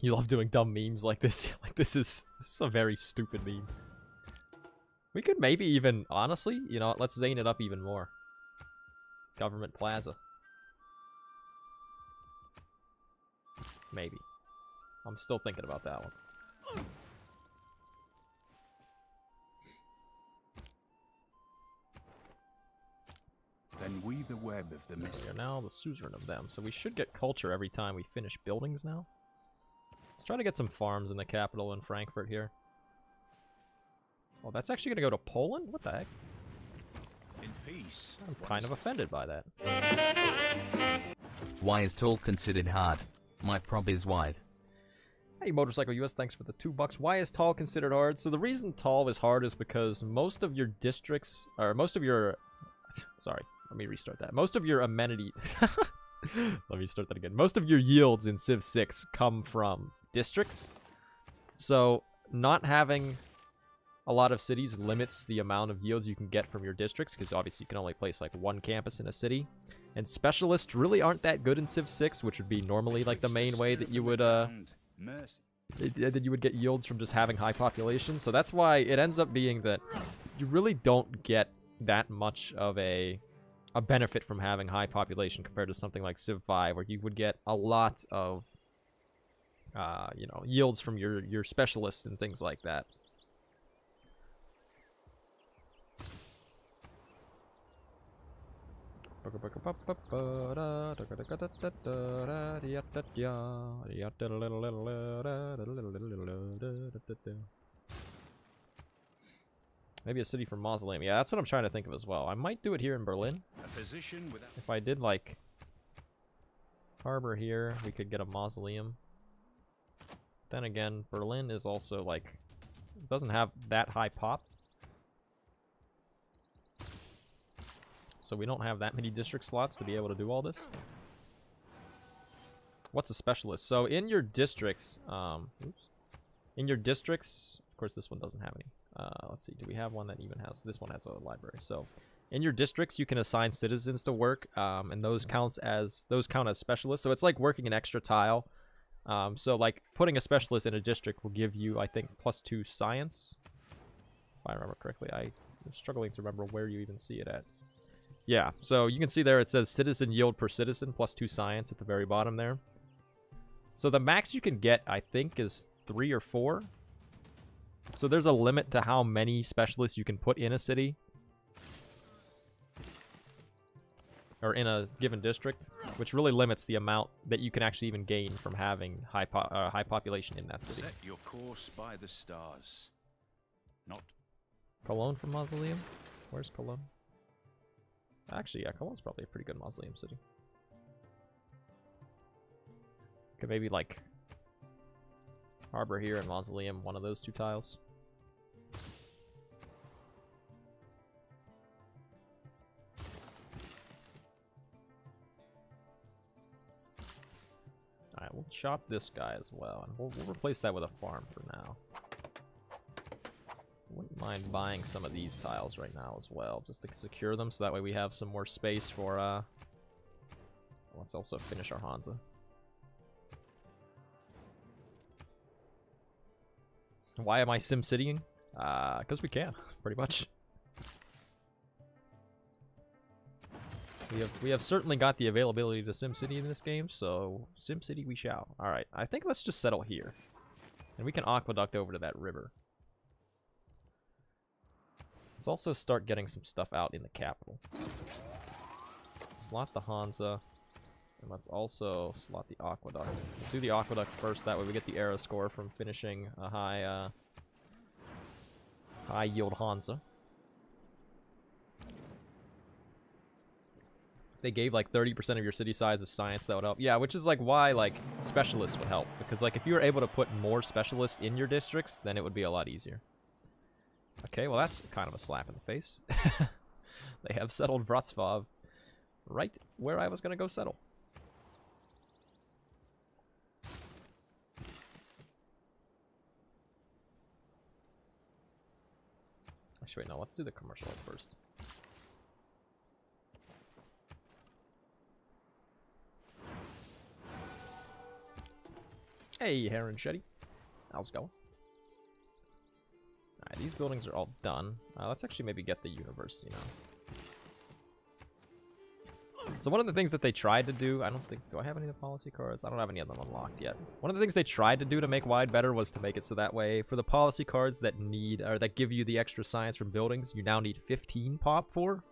You love doing dumb memes like this. *laughs* like this is this is a very stupid meme. We could maybe even, honestly, you know, let's zane it up even more. Government Plaza. Maybe. I'm still thinking about that one. Then weave the web of the We are now the suzerain of them, so we should get culture every time we finish buildings now. Let's try to get some farms in the capital in Frankfurt here. Oh, that's actually going to go to Poland? What the heck? In peace. I'm kind of offended by that. Why is tall considered hard? My prob is wide. Hey, Motorcycle US, thanks for the two bucks. Why is tall considered hard? So the reason tall is hard is because most of your districts, or most of your, *laughs* sorry, let me restart that. Most of your amenity, *laughs* let me start that again. Most of your yields in Civ 6 come from districts. So not having a lot of cities limits the amount of yields you can get from your districts, because obviously you can only place like one campus in a city. And specialists really aren't that good in Civ 6, which would be normally like the main way that you would uh that you would get yields from just having high population. So that's why it ends up being that you really don't get that much of a a benefit from having high population compared to something like Civ 5, where you would get a lot of uh, you know yields from your your specialists and things like that. Maybe a city for mausoleum. Yeah, that's what I'm trying to think of as well. I might do it here in Berlin. If I did like harbor here, we could get a mausoleum. Then again, Berlin is also like doesn't have that high pop. So we don't have that many district slots to be able to do all this. What's a specialist? So in your districts, um, oops, in your districts, of course this one doesn't have any. Uh, let's see, do we have one that even has, this one has a library. So in your districts, you can assign citizens to work, um, and those counts as, those count as specialists. So it's like working an extra tile. Um, so like putting a specialist in a district will give you, I think, plus two science. If I remember correctly, I'm struggling to remember where you even see it at. Yeah, so you can see there it says citizen yield per citizen plus two science at the very bottom there. So the max you can get, I think, is three or four. So there's a limit to how many specialists you can put in a city. Or in a given district, which really limits the amount that you can actually even gain from having high po uh, high population in that city. Set your course by the stars. Not Cologne from Mausoleum? Where's Cologne? Actually, yeah, Cologne's probably a pretty good mausoleum city. Could maybe like harbor here and mausoleum, one of those two tiles. Alright, we'll chop this guy as well, and we'll, we'll replace that with a farm for now. Wouldn't mind buying some of these tiles right now as well, just to secure them, so that way we have some more space for, uh... Let's also finish our Hansa. Why am I sim citying? Uh, because we can, *laughs* pretty much. We have we have certainly got the availability to SimCity in this game, so SimCity we shall. Alright, I think let's just settle here. And we can aqueduct over to that river. Let's also start getting some stuff out in the capital. Slot the Hansa. And let's also slot the Aqueduct. We'll do the Aqueduct first, that way we get the era score from finishing a high, uh, high yield Hansa. They gave like 30% of your city size as science, that would help. Yeah, which is like why like specialists would help. Because like if you were able to put more specialists in your districts, then it would be a lot easier. Okay, well that's kind of a slap in the face. *laughs* they have settled Wrocław right where I was going to go settle. Actually, wait, no, let's do the commercial first. Hey, Heron Shetty. How's it going? These buildings are all done. Uh, let's actually maybe get the university now. So one of the things that they tried to do, I don't think, do I have any of the policy cards? I don't have any of them unlocked yet. One of the things they tried to do to make wide better was to make it so that way, for the policy cards that need, or that give you the extra science from buildings, you now need 15 pop for.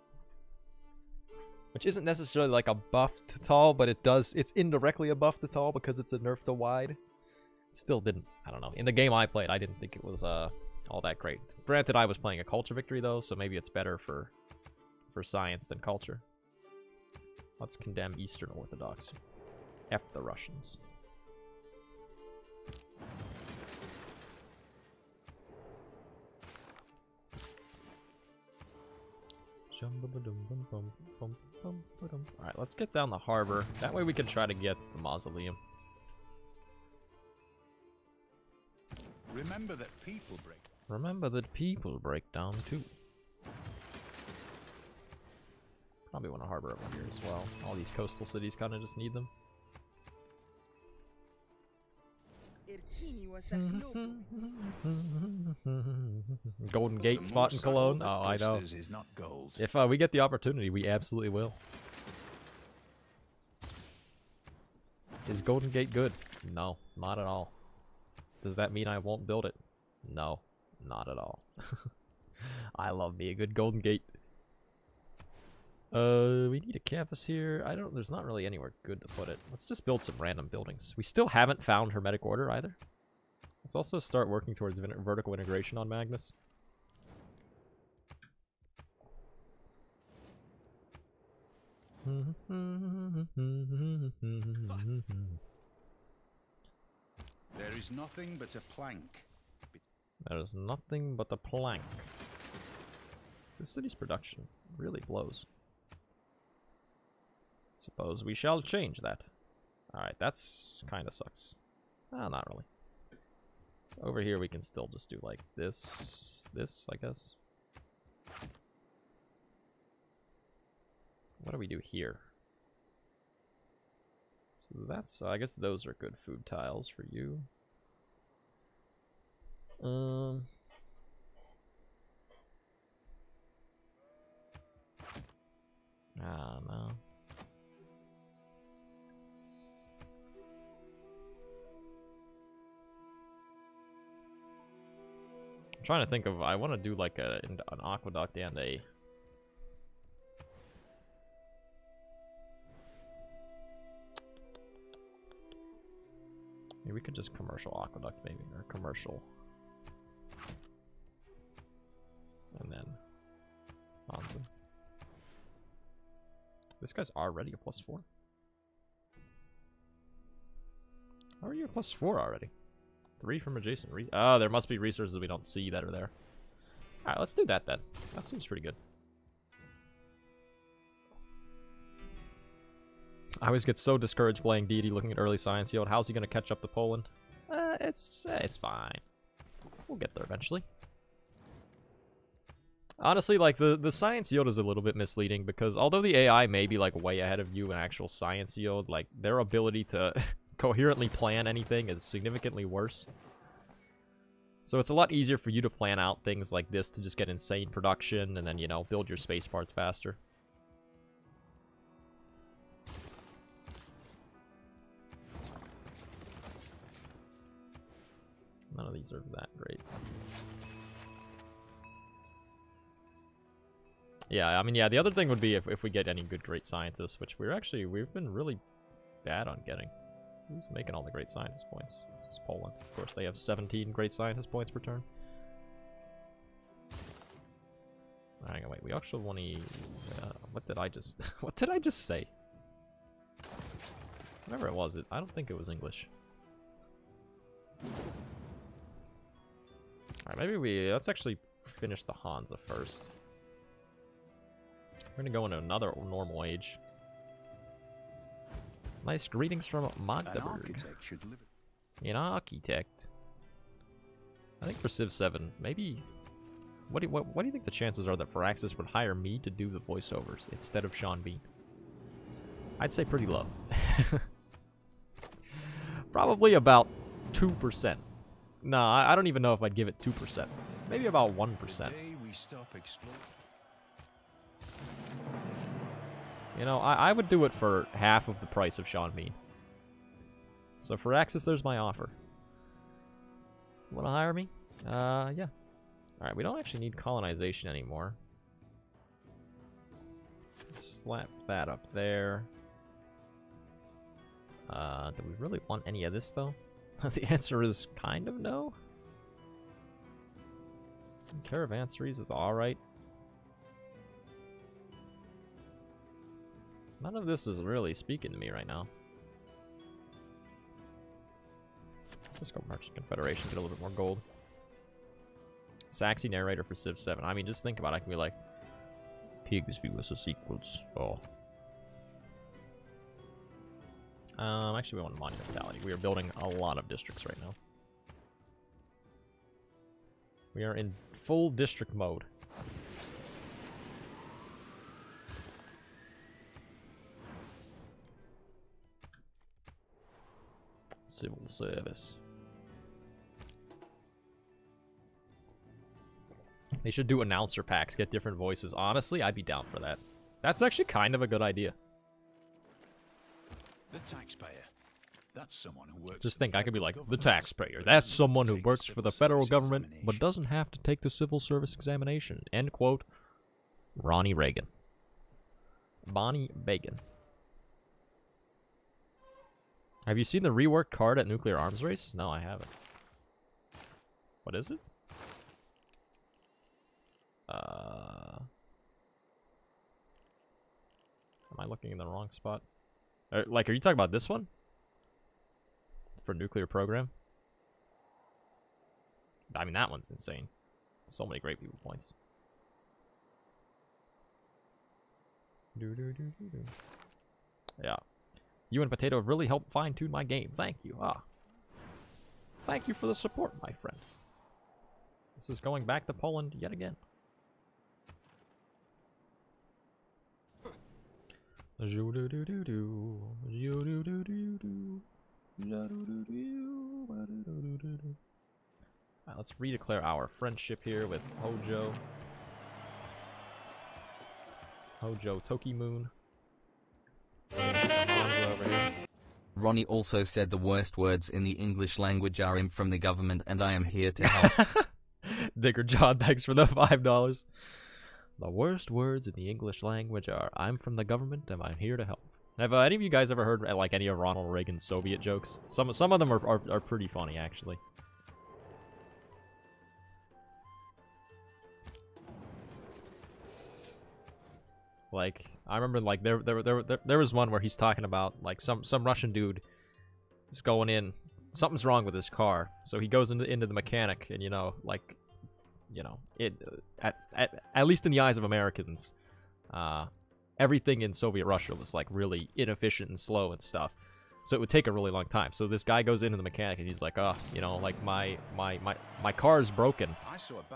Which isn't necessarily like a buff to tall, but it does, it's indirectly a buff to tall because it's a nerf to wide. Still didn't, I don't know. In the game I played, I didn't think it was uh, all that great. Granted, I was playing a culture victory though, so maybe it's better for, for science than culture. Let's condemn Eastern Orthodox. F the Russians. Alright, let's get down the harbor. That way we can try to get the mausoleum. remember that people break. Remember that people break down too. Probably want to harbor over here as well. All these coastal cities kind of just need them. *laughs* Golden Gate spot in Cologne. Oh, I know. Is not gold. If uh, we get the opportunity, we absolutely will. Is Golden Gate good? No, not at all. Does that mean I won't build it? No, not at all. *laughs* I love me a good Golden Gate. Uh, we need a campus here. I don't. There's not really anywhere good to put it. Let's just build some random buildings. We still haven't found Hermetic Order either. Let's also start working towards vertical integration on Magnus. *laughs* There is nothing but a plank. There's nothing but a plank. The city's production really blows. Suppose we shall change that. Alright, that's kind of sucks. Ah, not really. So over here we can still just do like this, this, I guess. What do we do here? So that's, I guess those are good food tiles for you. Um... Ah, no. I'm trying to think of, I want to do like a, an aqueduct and a... We could just commercial aqueduct maybe, or commercial. This guy's already a plus four. How are you a plus four already? Three from adjacent. Re oh, there must be resources we don't see that are there. Alright, let's do that then. That seems pretty good. I always get so discouraged playing Deity looking at early science yield. How's he going to catch up to Poland? Uh, it's, uh, it's fine. We'll get there eventually. Honestly, like, the, the science yield is a little bit misleading because although the AI may be, like, way ahead of you in actual science yield, like, their ability to *laughs* coherently plan anything is significantly worse. So it's a lot easier for you to plan out things like this to just get insane production and then, you know, build your space parts faster. None of these are that great. Yeah, I mean, yeah, the other thing would be if, if we get any good great scientists, which we're actually, we've been really bad on getting. Who's making all the great scientist points? It's Poland. Of course, they have 17 great scientist points per turn. Hang on, wait, we actually want to... Uh, what did I just... *laughs* what did I just say? Whatever it was, it, I don't think it was English. Alright, maybe we... Let's actually finish the Hansa first. We're gonna go into another normal age. Nice greetings from Magdeburg. An architect should live An architect. I think for Civ 7, maybe... What do, you, what, what do you think the chances are that Firaxis would hire me to do the voiceovers instead of Sean Bean? I'd say pretty low. *laughs* Probably about 2%. Nah, I, I don't even know if I'd give it 2%. Maybe about 1%. You know, I, I would do it for half of the price of Sean Bean. So Firaxis, there's my offer. Want to hire me? Uh, yeah. Alright, we don't actually need colonization anymore. Slap that up there. Uh, do we really want any of this, though? *laughs* the answer is kind of no. Caravansaries is alright. None of this is really speaking to me right now. Let's go Merchant Confederation, get a little bit more gold. Saxy narrator for Civ 7. I mean, just think about it. I can be like, pigs as equals. Oh. Um, actually, we want monumentality. We are building a lot of districts right now. We are in full district mode. Civil service. They should do announcer packs, get different voices. Honestly, I'd be down for that. That's actually kind of a good idea. The taxpayer. That's someone who works Just think, I could be like, the taxpayer. That's someone who works for the federal government, but doesn't have to take the civil service examination. End quote. Ronnie Reagan. Bonnie Bacon. Have you seen the reworked card at Nuclear Arms Race? No, I haven't. What is it? Uh, am I looking in the wrong spot? Like, are you talking about this one? For nuclear program? I mean, that one's insane. So many great people points. Do, do, do, do, do. Yeah. You and Potato have really helped fine-tune my game. Thank you. Ah. Thank you for the support, my friend. This is going back to Poland yet again. Right, let's redeclare our friendship here with Hojo. Hojo Tokimune. Ronnie also said the worst words in the English language are "I'm from the government and I am here to help." *laughs* Digger John, thanks for the five dollars. The worst words in the English language are "I'm from the government and I'm here to help." Have uh, any of you guys ever heard like any of Ronald Reagan's Soviet jokes? Some some of them are, are, are pretty funny actually. Like I remember like there there there there, there was one where he's talking about like some some Russian dude is going in something's wrong with his car. So he goes into into the mechanic and you know like you know it at at, at least in the eyes of Americans uh everything in Soviet Russia was like really inefficient and slow and stuff. So it would take a really long time. So this guy goes into the mechanic and he's like, "Oh, you know, like my my my my car is broken,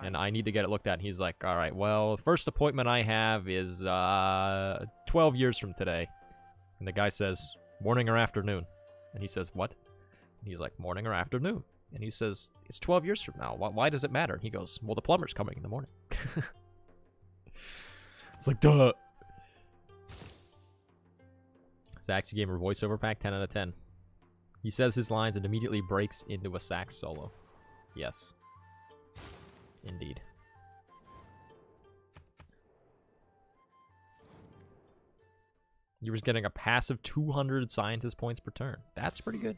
and I need to get it looked at." And he's like, "All right, well, first appointment I have is uh 12 years from today." And the guy says, "Morning or afternoon?" And he says, "What?" And he's like, "Morning or afternoon?" And he says, "It's 12 years from now. Why, why does it matter?" And he goes, "Well, the plumber's coming in the morning." *laughs* it's like, duh. Saxy Gamer voiceover pack, 10 out of 10. He says his lines and immediately breaks into a sax solo. Yes. Indeed. You were getting a passive 200 scientist points per turn. That's pretty good.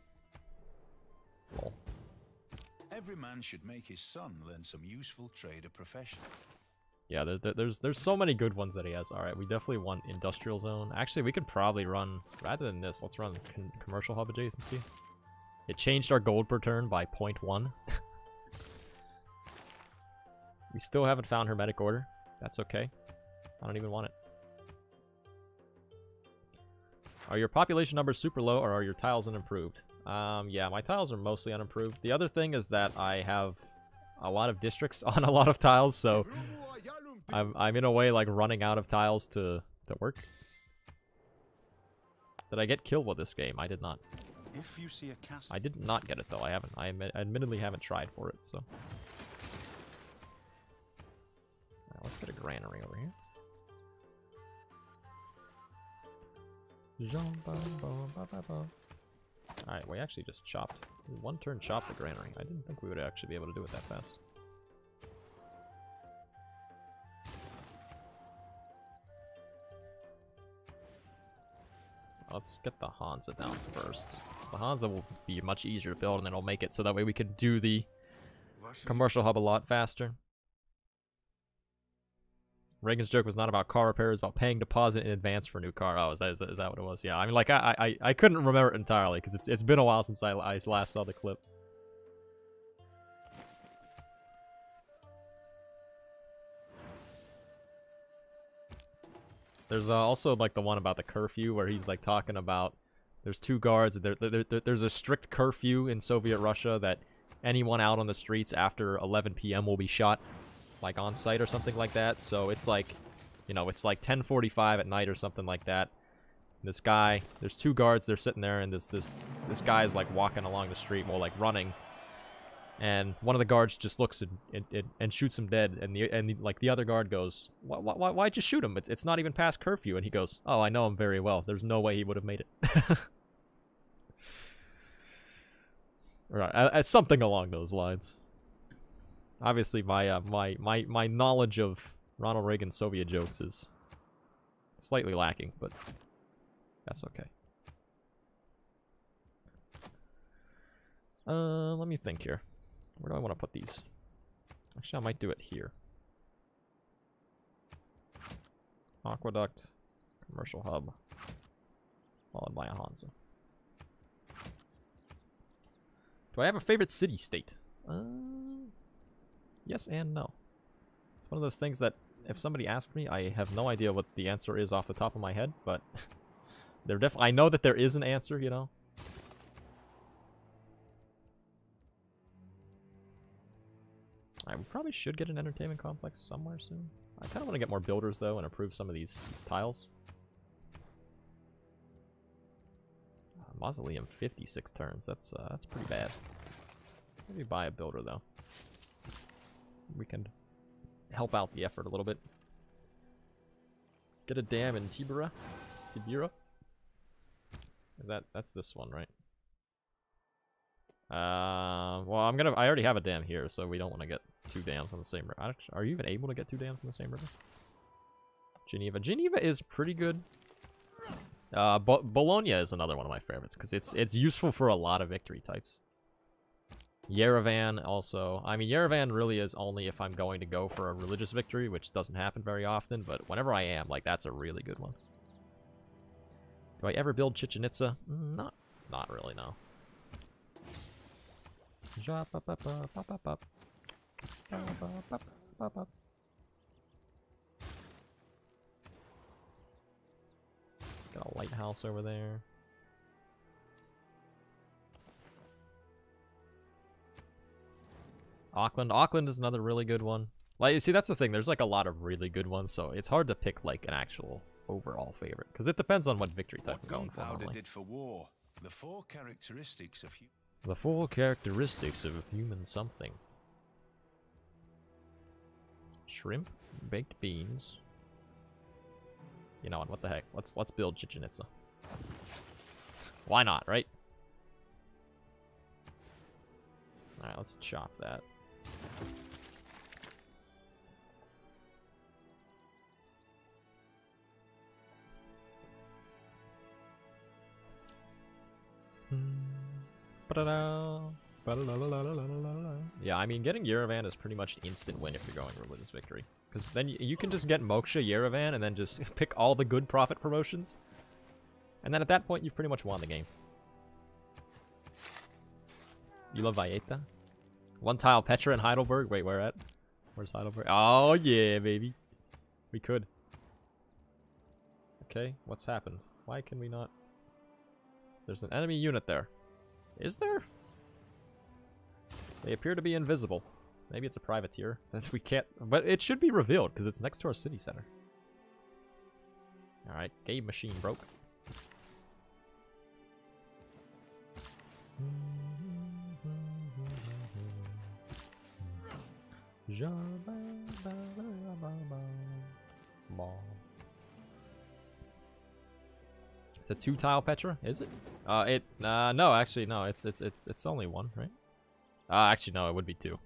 Every man should make his son learn some useful trade or profession. Yeah, there, there, there's there's so many good ones that he has. All right, we definitely want industrial zone. Actually, we could probably run rather than this. Let's run commercial hub adjacency. It changed our gold per turn by 0.1. *laughs* we still haven't found hermetic order. That's okay. I don't even want it. Are your population numbers super low or are your tiles unimproved? Um, yeah, my tiles are mostly unimproved. The other thing is that I have a lot of districts *laughs* on a lot of tiles, so I'm I'm in a way like running out of tiles to to work. Did I get killed with this game? I did not. If you see a castle, I did not get it though. I haven't. I admittedly haven't tried for it. So. Right, let's get a granary over here. Alright, we actually just chopped. One turn chopped the granary. I didn't think we would actually be able to do it that fast. Let's get the Hansa down first. The Hansa will be much easier to build and then it'll make it so that way we can do the commercial hub a lot faster. Reagan's joke was not about car repairs, about paying deposit in advance for a new car. Oh, is that, is that, is that what it was? Yeah, I mean, like, I I, I couldn't remember it entirely, because it's, it's been a while since I, I last saw the clip. There's uh, also, like, the one about the curfew, where he's, like, talking about... There's two guards, there, there, there, there's a strict curfew in Soviet Russia that anyone out on the streets after 11 p.m. will be shot like on site or something like that. So it's like, you know, it's like 10:45 at night or something like that. This guy, there's two guards. They're sitting there, and this this this guy is like walking along the street, well, like running. And one of the guards just looks and, and, and shoots him dead. And the and the, like the other guard goes, why, why why'd you shoot him? It's it's not even past curfew. And he goes, oh, I know him very well. There's no way he would have made it. *laughs* right, something along those lines. Obviously, my uh, my my my knowledge of Ronald Reagan Soviet jokes is slightly lacking, but that's okay. Uh, let me think here. Where do I want to put these? Actually, I might do it here. Aqueduct, commercial hub, followed by a Hansa. Do I have a favorite city-state? Uh, Yes and no. It's one of those things that if somebody asks me, I have no idea what the answer is off the top of my head, but *laughs* there I know that there is an answer, you know. I probably should get an entertainment complex somewhere soon. I kind of want to get more builders though and improve some of these, these tiles. Uh, mausoleum 56 turns. That's uh, that's pretty bad. Maybe buy a builder though. We can help out the effort a little bit. Get a dam in Tibera. Tibera. That that's this one, right? Uh, well, I'm gonna. I already have a dam here, so we don't want to get two dams on the same river. Are you even able to get two dams on the same river? Geneva. Geneva is pretty good. Uh, Bo Bologna is another one of my favorites because it's it's useful for a lot of victory types. Yerevan also. I mean, Yerevan really is only if I'm going to go for a religious victory, which doesn't happen very often, but whenever I am, like, that's a really good one. Do I ever build Chichen Itza? Mm, not, not really, no. Got a lighthouse over there. Auckland. Auckland is another really good one. Like, you see, that's the thing. There's like a lot of really good ones, so it's hard to pick like an actual overall favorite because it depends on what victory type what I'm going for. did for war. The four characteristics of the four characteristics of human something. Shrimp, baked beans. You know what? What the heck? Let's let's build Chichen Itza. Why not, right? All right, let's chop that. Hmm. Yeah, I mean, getting Yerevan is pretty much instant win if you're going Religious Victory. Because then you, can just get Moksha, Yerevan, and then just *laughs* pick all the good profit promotions. And then at that point, you've pretty much won the game. You love Valletta? One tile Petra in Heidelberg. Wait, where at? Where's Heidelberg? Oh, yeah, baby. We could. Okay, what's happened? Why can we not... There's an enemy unit there. Is there? They appear to be invisible. Maybe it's a privateer. *laughs* we can't... But it should be revealed, because it's next to our city center. Alright, game machine broke. It's a two tile Petra, is it? Uh, it uh no, actually no, it's it's it's it's only one, right? Uh, actually no, it would be two.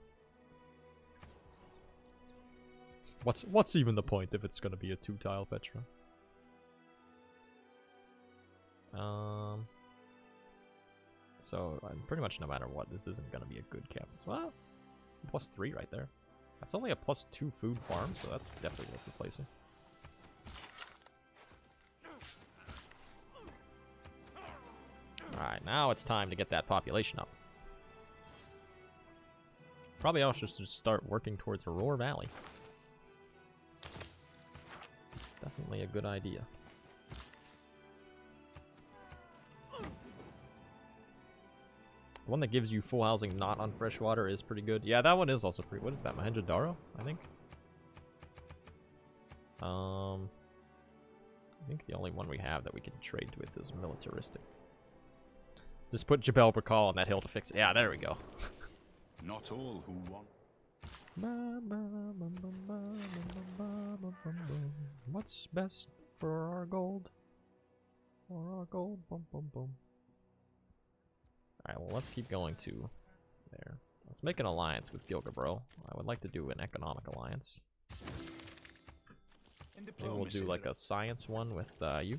What's what's even the point if it's gonna be a two tile Petra? Um. So pretty much no matter what, this isn't gonna be a good camp as Well, plus three right there. That's only a plus two food farm, so that's definitely worth replacing. Alright, now it's time to get that population up. Probably also should start working towards Ruhr Valley. Definitely a good idea. The one that gives you full housing not on freshwater is pretty good. Yeah, that one is also pretty... What is that? Mohenjo-Daro, I think? Um, I think the only one we have that we can trade with is militaristic. Just put Jebel Barkal on that hill to fix it. Yeah, there we go. *laughs* Not all who want... What's best for our gold? For our gold, boom, boom, boom. Alright, well, let's keep going to there. Let's make an alliance with Gilgabro. I would like to do an economic alliance. Maybe we'll do like a science one with uh, you.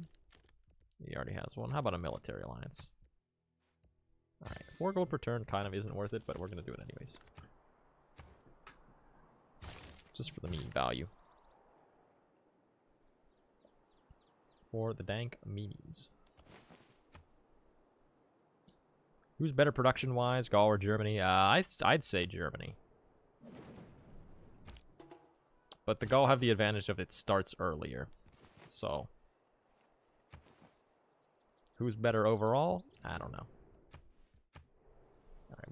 He already has one. How about a military alliance? Alright, 4 gold per turn kind of isn't worth it, but we're going to do it anyways. Just for the meme value. For the dank memes. Who's better production-wise, Gaul or Germany? Uh, I'd, I'd say Germany. but the Gaul have the advantage of it starts earlier. So, who's better overall? I don't know.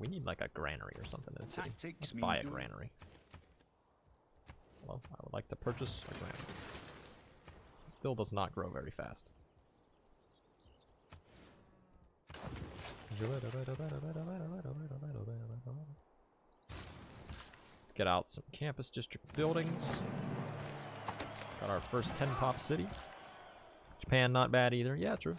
We need like a granary or something in the city. Let's buy a granary. Well, I would like to purchase a granary. Still does not grow very fast. Let's get out some campus district buildings. Got our first 10 pop city. Japan not bad either. Yeah, true.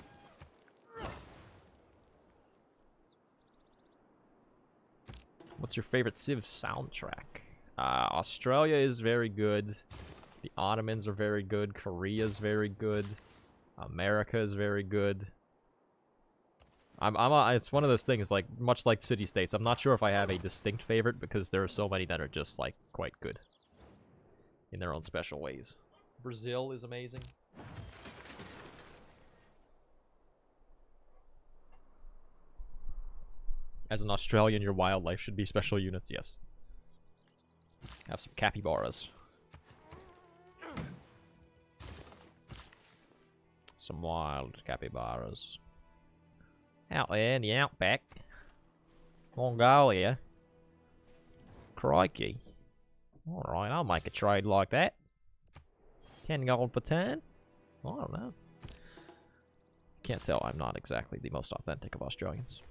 What's your favorite Civ soundtrack? Uh, Australia is very good. The Ottomans are very good. Korea is very good. America is very good. I'm, I'm a, it's one of those things, like, much like City States, I'm not sure if I have a distinct favorite because there are so many that are just, like, quite good. In their own special ways. Brazil is amazing. As an Australian, your wildlife should be special units, yes. Have some capybaras. Some wild capybaras. Out there in the outback. Mongolia. Crikey. Alright, I'll make a trade like that. 10 gold per turn? I don't know. Can't tell I'm not exactly the most authentic of Australians.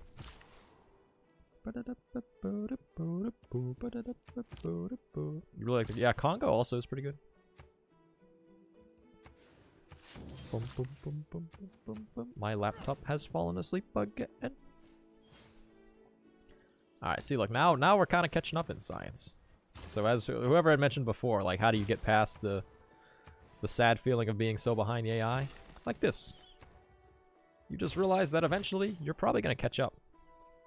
You really like the, yeah, Congo also is pretty good. My laptop has fallen asleep again. Alright, see, look, now now we're kind of catching up in science. So as whoever had mentioned before, like, how do you get past the the sad feeling of being so behind the AI? Like this. You just realize that eventually you're probably going to catch up.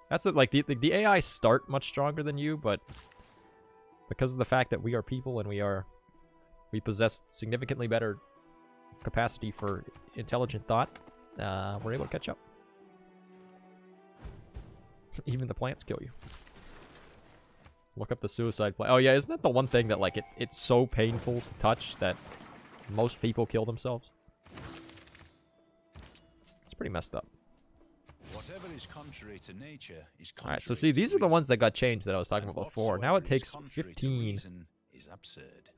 That's it. Like the, the the AI start much stronger than you, but because of the fact that we are people and we are we possess significantly better capacity for intelligent thought, uh, we're able to catch up. *laughs* Even the plants kill you. Look up the suicide plant. Oh yeah, isn't that the one thing that like it it's so painful to touch that most people kill themselves? It's pretty messed up. Whatever is contrary to nature is All right, so see, these are the ones that got changed that I was talking about before. Now it takes 15,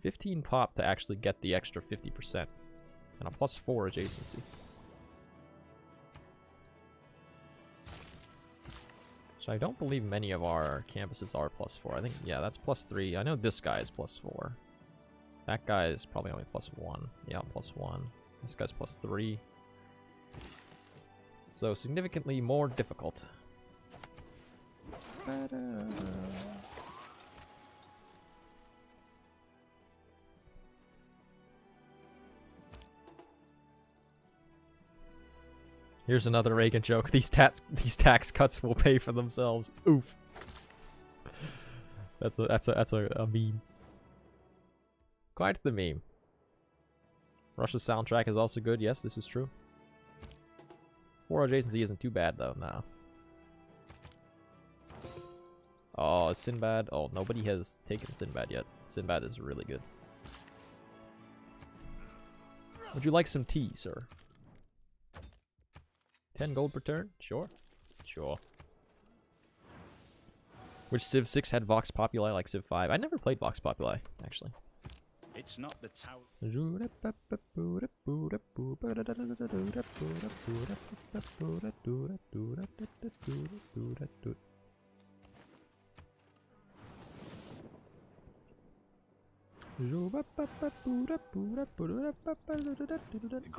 15 pop to actually get the extra 50%. And a plus 4 adjacency. So I don't believe many of our campuses are plus 4. I think, yeah, that's plus 3. I know this guy is plus 4. That guy is probably only plus 1. Yeah, plus 1. This guy's plus 3. So significantly more difficult. Here's another Reagan joke. *laughs* These tax these tax cuts will pay for themselves. Oof. That's a that's a that's a, a meme. Quite the meme. Russia's soundtrack is also good. Yes, this is true. Four adjacency isn't too bad though, no. Oh, Sinbad. Oh, nobody has taken Sinbad yet. Sinbad is really good. Would you like some tea, sir? 10 gold per turn? Sure. Sure. Which Civ 6 had Vox Populi like Civ 5? I never played Vox Populi, actually. It's not the tower.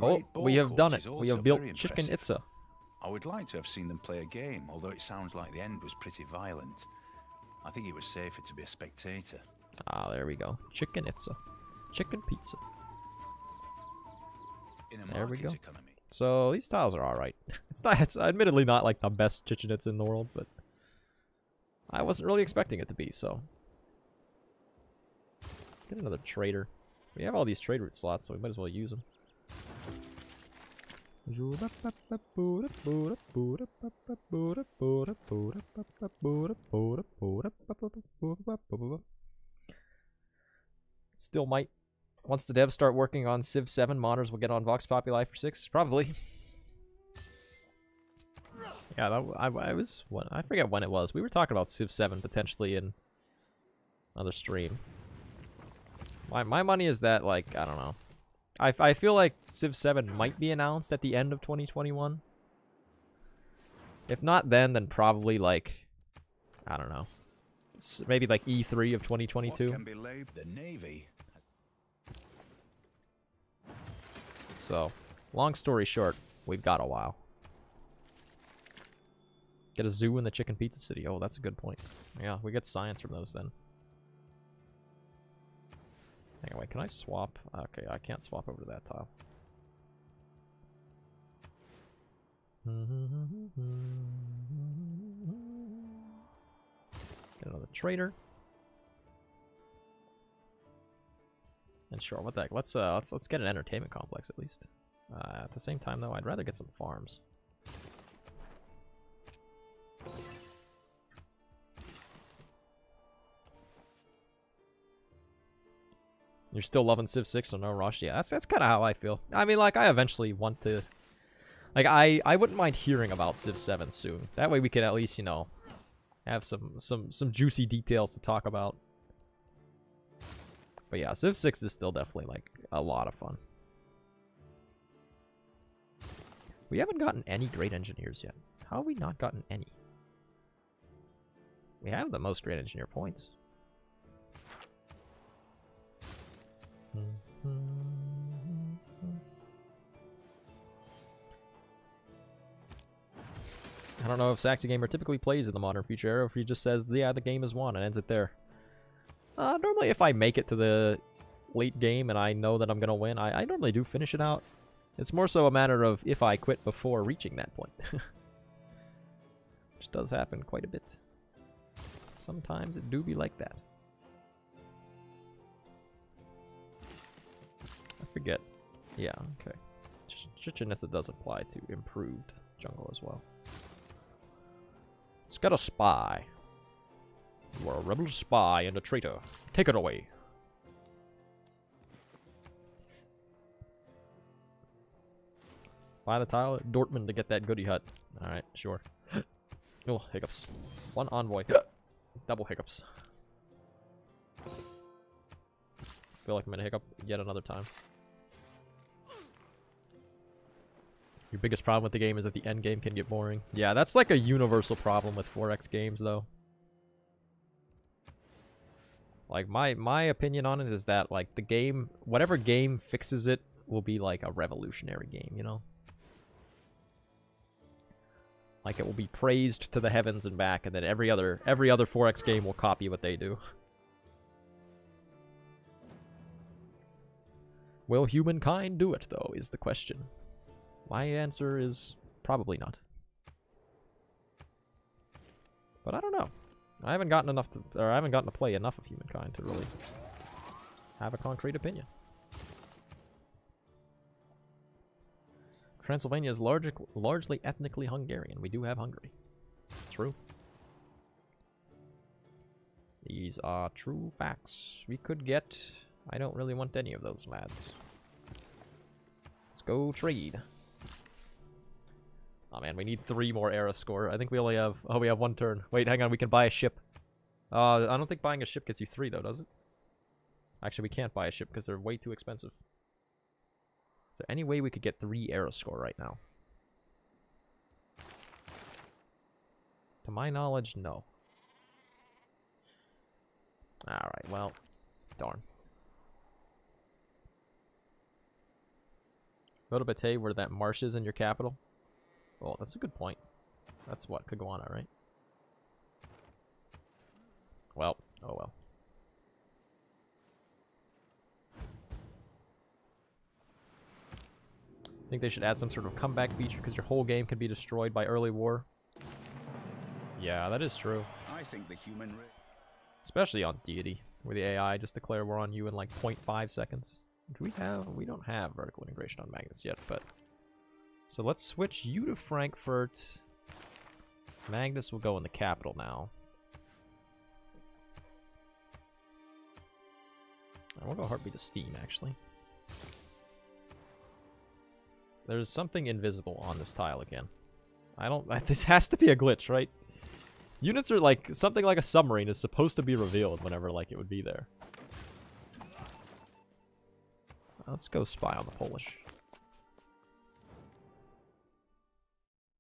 Oh, we have done it. We have built Chichen Itza. I would like to have seen them play a game, although it sounds like the end was pretty violent. I think it was safer to be a spectator. Ah, there we go. Chichen Itza chicken pizza. there we go. Economy. So these tiles are all right. *laughs* It's not. It's admittedly not like the best Chichen Itza in the world, but I wasn't really expecting it to be. So let's get another trader. We have all these trade route slots, so we might as well use them. Still might once the devs start working on Civ 7, modders will get on Vox Populi for 6? Probably. Yeah, that, I, I was... What, I forget when it was. We were talking about Civ 7 potentially in another stream. My, my money is that, like, I don't know. I, I feel like Civ 7 might be announced at the end of 2021. If not then, then probably, like, I don't know. maybe like E3 of 2022. The Navy So, long story short, we've got a while. Get a zoo in the Chicken Pizza City. Oh, that's a good point. Yeah, we get science from those then. Anyway, can I swap? Okay, I can't swap over to that tile. *laughs* Get another trader. And sure, what the heck? Let's uh, let's let's get an entertainment complex at least. Uh, at the same time, though, I'd rather get some farms. You're still loving Civ 6, so no rush. Yeah, that's that's kind of how I feel. I mean, like, I eventually want to... Like, I, I wouldn't mind hearing about Civ 7 soon. That way we could at least, you know, have some, some, some juicy details to talk about. But yeah, Civ 6 is still definitely, like, a lot of fun. We haven't gotten any great engineers yet. How have we not gotten any? We have the most great engineer points. I don't know if Saxy Gamer typically plays in the Modern Future Era, if he just says, yeah, the game is won and ends it there. Uh, normally, if I make it to the late game and I know that I'm going to win, I, I normally do finish it out. It's more so a matter of if I quit before reaching that point. *laughs* Which does happen quite a bit. Sometimes it do be like that. I forget. Yeah, okay. Chichen Itza does apply to improved jungle as well. It's got a spy. You are a rebel spy and a traitor. Take it away. Buy the tile at Dortmund to get that goody hut. Alright, sure. *gasps* oh, hiccups. One envoy. Double hiccups. feel like I'm gonna hiccup yet another time. Your biggest problem with the game is that the end game can get boring. Yeah, that's like a universal problem with 4X games, though. Like my my opinion on it is that like the game, whatever game fixes it, will be like a revolutionary game. You know. Like it will be praised to the heavens and back, and then every other every other 4X game will copy what they do. Will humankind do it, though, is the question. My answer is probably not. But I don't know. I haven't gotten enough to, or I haven't gotten to play enough of Humankind to really have a concrete opinion. Transylvania is large, largely ethnically Hungarian. We do have Hungary. True. These are true facts. We could get... I don't really want any of those lads. Let's go trade. Oh man, we need three more era score. I think we only have... Oh, we have one turn. Wait, hang on. We can buy a ship. Uh, I don't think buying a ship gets you three, though, does it? Actually, we can't buy a ship because they're way too expensive. Is there any way we could get three era score right now? To my knowledge, no. Alright, well, darn. Lotobate, where that marsh is in your capital. Well, that's a good point. That's what, Caguana, right? Well, oh well. I think they should add some sort of comeback feature because your whole game can be destroyed by early war. Yeah, that is true. I think the human Especially on Deity, where the AI just declare war on you in like 0.5 seconds. Do we have... We don't have vertical integration on Magnus yet, but so let's switch you to Frankfurt. Magnus will go in the capital now. I to go Heartbeat of Steam, actually. There's something invisible on this tile again. I don't... *laughs* This has to be a glitch, right? Units are like... Something like a submarine is supposed to be revealed whenever, like, it would be there. Let's go spy on the Polish.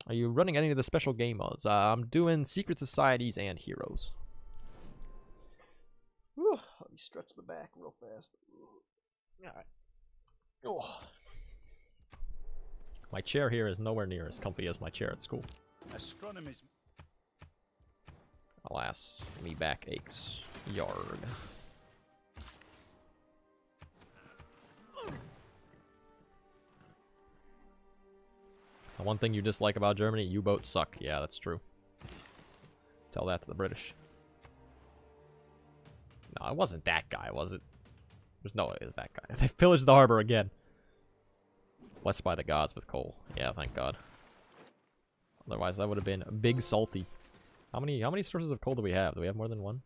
Are you running any of the special game modes? Uh, I'm doing Secret Societies and Heroes. Whew, let me stretch the back real fast. Alright. Oh. My chair here is nowhere near as comfy as my chair at school. Astronomy's Alas, me back aches. Yard. The one thing you dislike about Germany, U-boats suck. Yeah, that's true. Tell that to the British. No, it wasn't that guy, was it? There's no way it was that guy. *laughs* They've pillaged the harbor again. Blessed by the gods with coal. Yeah, thank God. Otherwise, that would have been big salty. How many how many sources of coal do we have? Do we have more than one?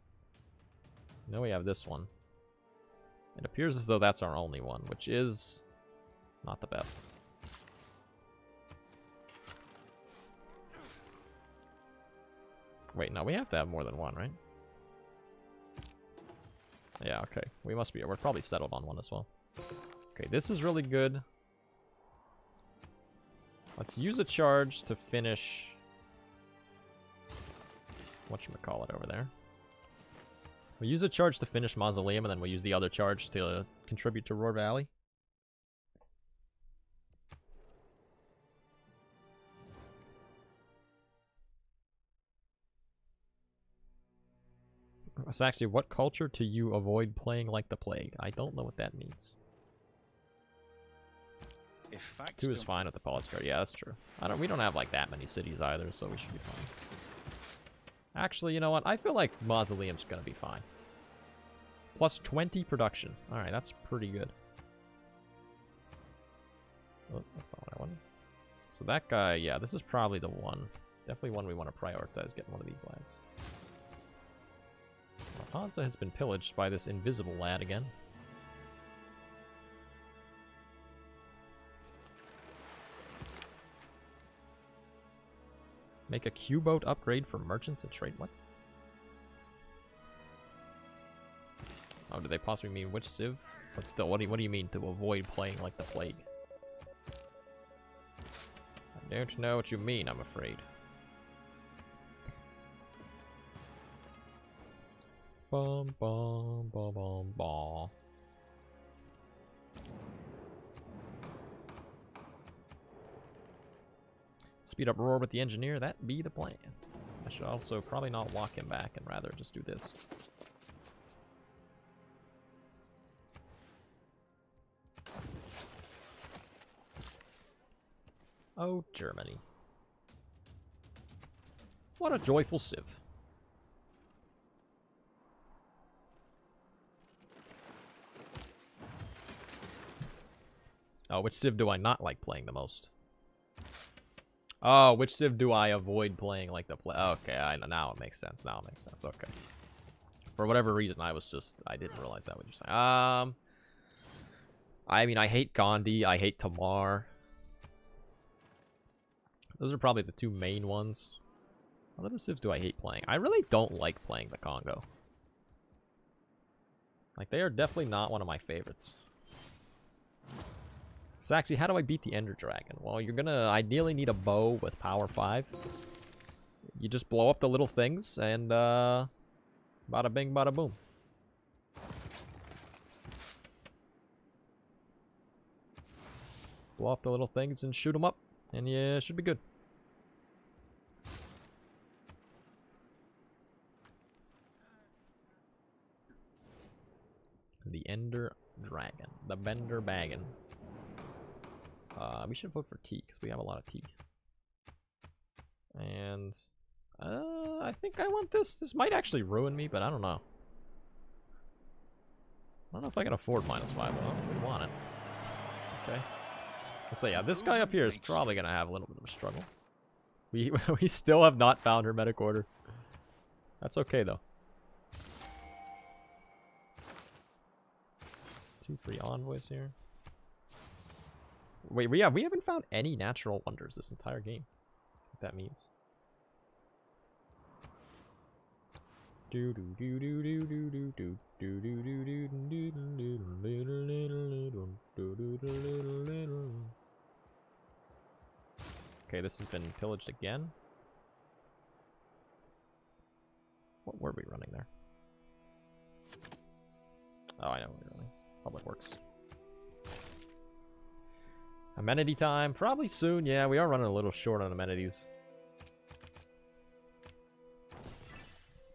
No, we have this one. It appears as though that's our only one, which is not the best. Wait, no, we have to have more than one, right? Yeah, okay. We must be, we're probably settled on one as well. Okay, this is really good. Let's use a charge to finish... Whatchamacallit over there. We'll use a charge to finish Mausoleum, and then we'll use the other charge to uh, contribute to Ruhr Valley. Saxy, what culture do you avoid playing like the plague? I don't know what that means. Two is fine with the card. Yeah, that's true. I don't. We don't have like that many cities either, so we should be fine. Actually, you know what? I feel like Mausoleum's gonna be fine. Plus 20 production. All right, that's pretty good. Oh, that's not what I wanted. So that guy, yeah, this is probably the one. Definitely one we want to prioritize getting one of these lads. Hansa has been pillaged by this invisible lad again. Make a Q-boat upgrade for merchants and trade. What? Oh, do they possibly mean which civ? But still, what do you, what do you mean to avoid playing like the plague? I don't know what you mean, I'm afraid. Bum bum bum bum bum. Speed up Ruhr with the engineer, that be the plan. I should also probably not walk him back and rather just do this. Oh, Germany. What a joyful civ. Oh, which Civ do I not like playing the most? Oh, which Civ do I avoid playing like the play? Okay, I know. Now it makes sense. Now it makes sense. Okay. For whatever reason, I was just... I didn't realize that what you're saying. Um... I mean, I hate Gandhi. I hate Tamar. Those are probably the two main ones. What other civs do I hate playing? I really don't like playing the Congo. Like, they are definitely not one of my favorites. Saxy, how do I beat the Ender Dragon? Well, you're gonna ideally need a bow with power 5. You just blow up the little things, and, uh... Bada bing, bada boom. Blow up the little things and shoot them up, and yeah, should be good. The Ender Dragon. The Bender Baggin. Uh, we should vote for T because we have a lot of T. And uh, I think I want this. This might actually ruin me, but I don't know. I don't know if I can afford minus five. We want it. Okay. Let's yeah, this guy up here is probably going to have a little bit of a struggle. We, *laughs* we still have not found Hermetic Order. That's okay, though. two free envoys here. Wait, we have we haven't found any natural wonders this entire game. What that means. Do do Okay, this has been pillaged again. What were we running there? Oh, I know what we're running. Public Works. Amenity time, probably soon. Yeah, we are running a little short on amenities.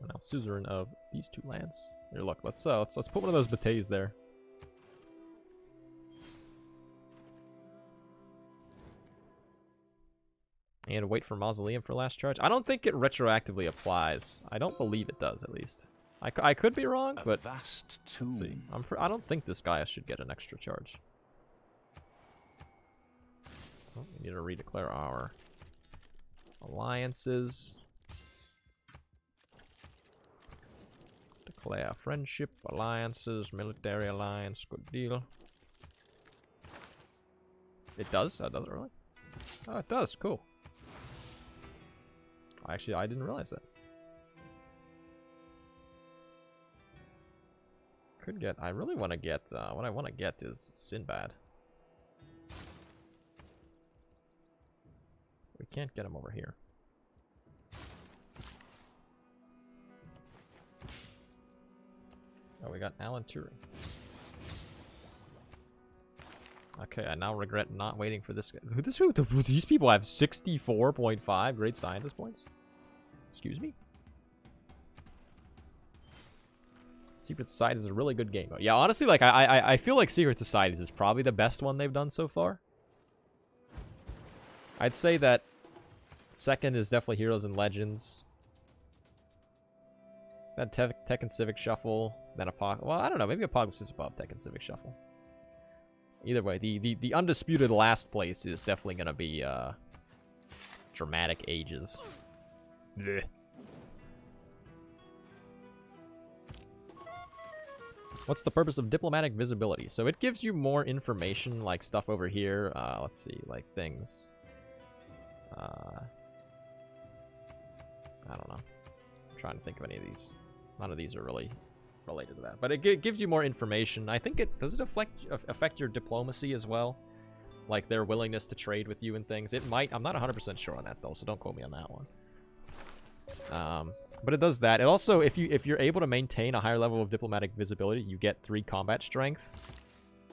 Now suzerain of these two lands. Here, look, let's uh, let's let's put one of those batays there. And wait for Mausoleum for last charge. I don't think it retroactively applies. I don't believe it does, at least. I, I could be wrong, A but vast tomb. let's see. I'm I don't think this guy should get an extra charge. Oh, we need to redeclare our alliances. Declare friendship, alliances, military alliance, good deal. It does? Oh, does it really? Oh, it does. Cool. Actually, I didn't realize that. Could get. I really want to get. Uh, what I want to get is Sinbad. Can't get him over here. Oh, we got Alan Turing. Okay, I now regret not waiting for this. guy. Who this? Who? These people have 64.5 great scientist points. Excuse me. Secret Societies is a really good game. Yeah, honestly, like I, I, I feel like Secret Societies is probably the best one they've done so far. I'd say that second is definitely Heroes and Legends. Then Te Tech and Civic Shuffle. Then Apoc. Well, I don't know. Maybe Apocalypse is above Tech and Civic Shuffle. Either way, the, the, the undisputed last place is definitely going to be uh, Dramatic Ages. Blech. What's the purpose of diplomatic visibility? So it gives you more information, like stuff over here. Uh, let's see, like things. Uh, I don't know. I'm trying to think of any of these. None of these are really related to that. But it gi- gives you more information. I think it does it affect affect your diplomacy as well, like their willingness to trade with you and things. It might. I'm not 100% sure on that though, so don't quote me on that one. Um, but it does that. It also, if you if you're able to maintain a higher level of diplomatic visibility, you get three combat strength,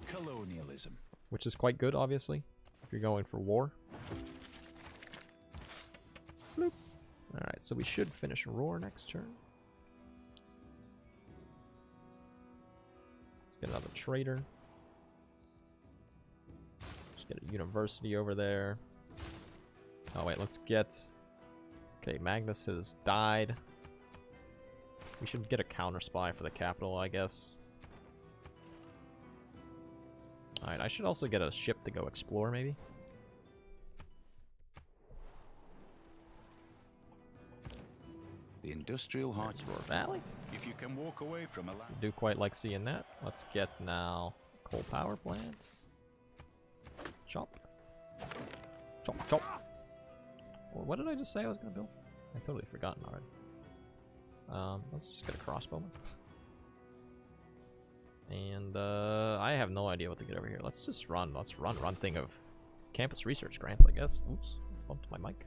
Colonialism. which is quite good, obviously, if you're going for war. Bloop. All right, so we should finish Ruhr next turn. Let's get another trader. Let's get a university over there. Oh wait, let's get. Okay, Magnus has died. We should get a counter spy for the capital, I guess. Alright, I should also get a ship to go explore, maybe. The industrial heart. Ruhr Valley. If you can walk away from a land. Do quite like seeing that. Let's get now coal power plants. Chop. Chop, chop. Or what did I just say I was gonna build? I totally forgotten already. Um, let's just get a crossbowman. And uh, I have no idea what to get over here. Let's just run. Let's run. Run thing of campus research grants, I guess. Oops, bumped my mic.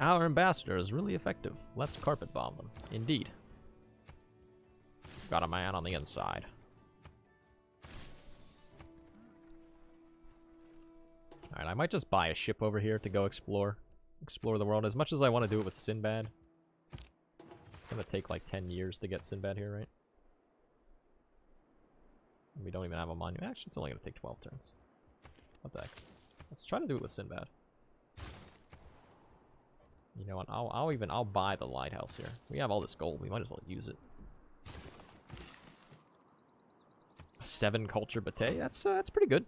Our ambassador is really effective. Let's carpet bomb them. Indeed. Got a man on the inside. Alright, I might just buy a ship over here to go explore. Explore the world. As much as I want to do it with Sinbad. It's gonna take like 10 years to get Sinbad here, right? We don't even have a monument. Actually, it's only gonna take 12 turns. What the heck? Let's try to do it with Sinbad. You know what? I'll, I'll even I'll buy the lighthouse here. We have all this gold. We might as well use it. A seven culture bate. That's uh, that's pretty good.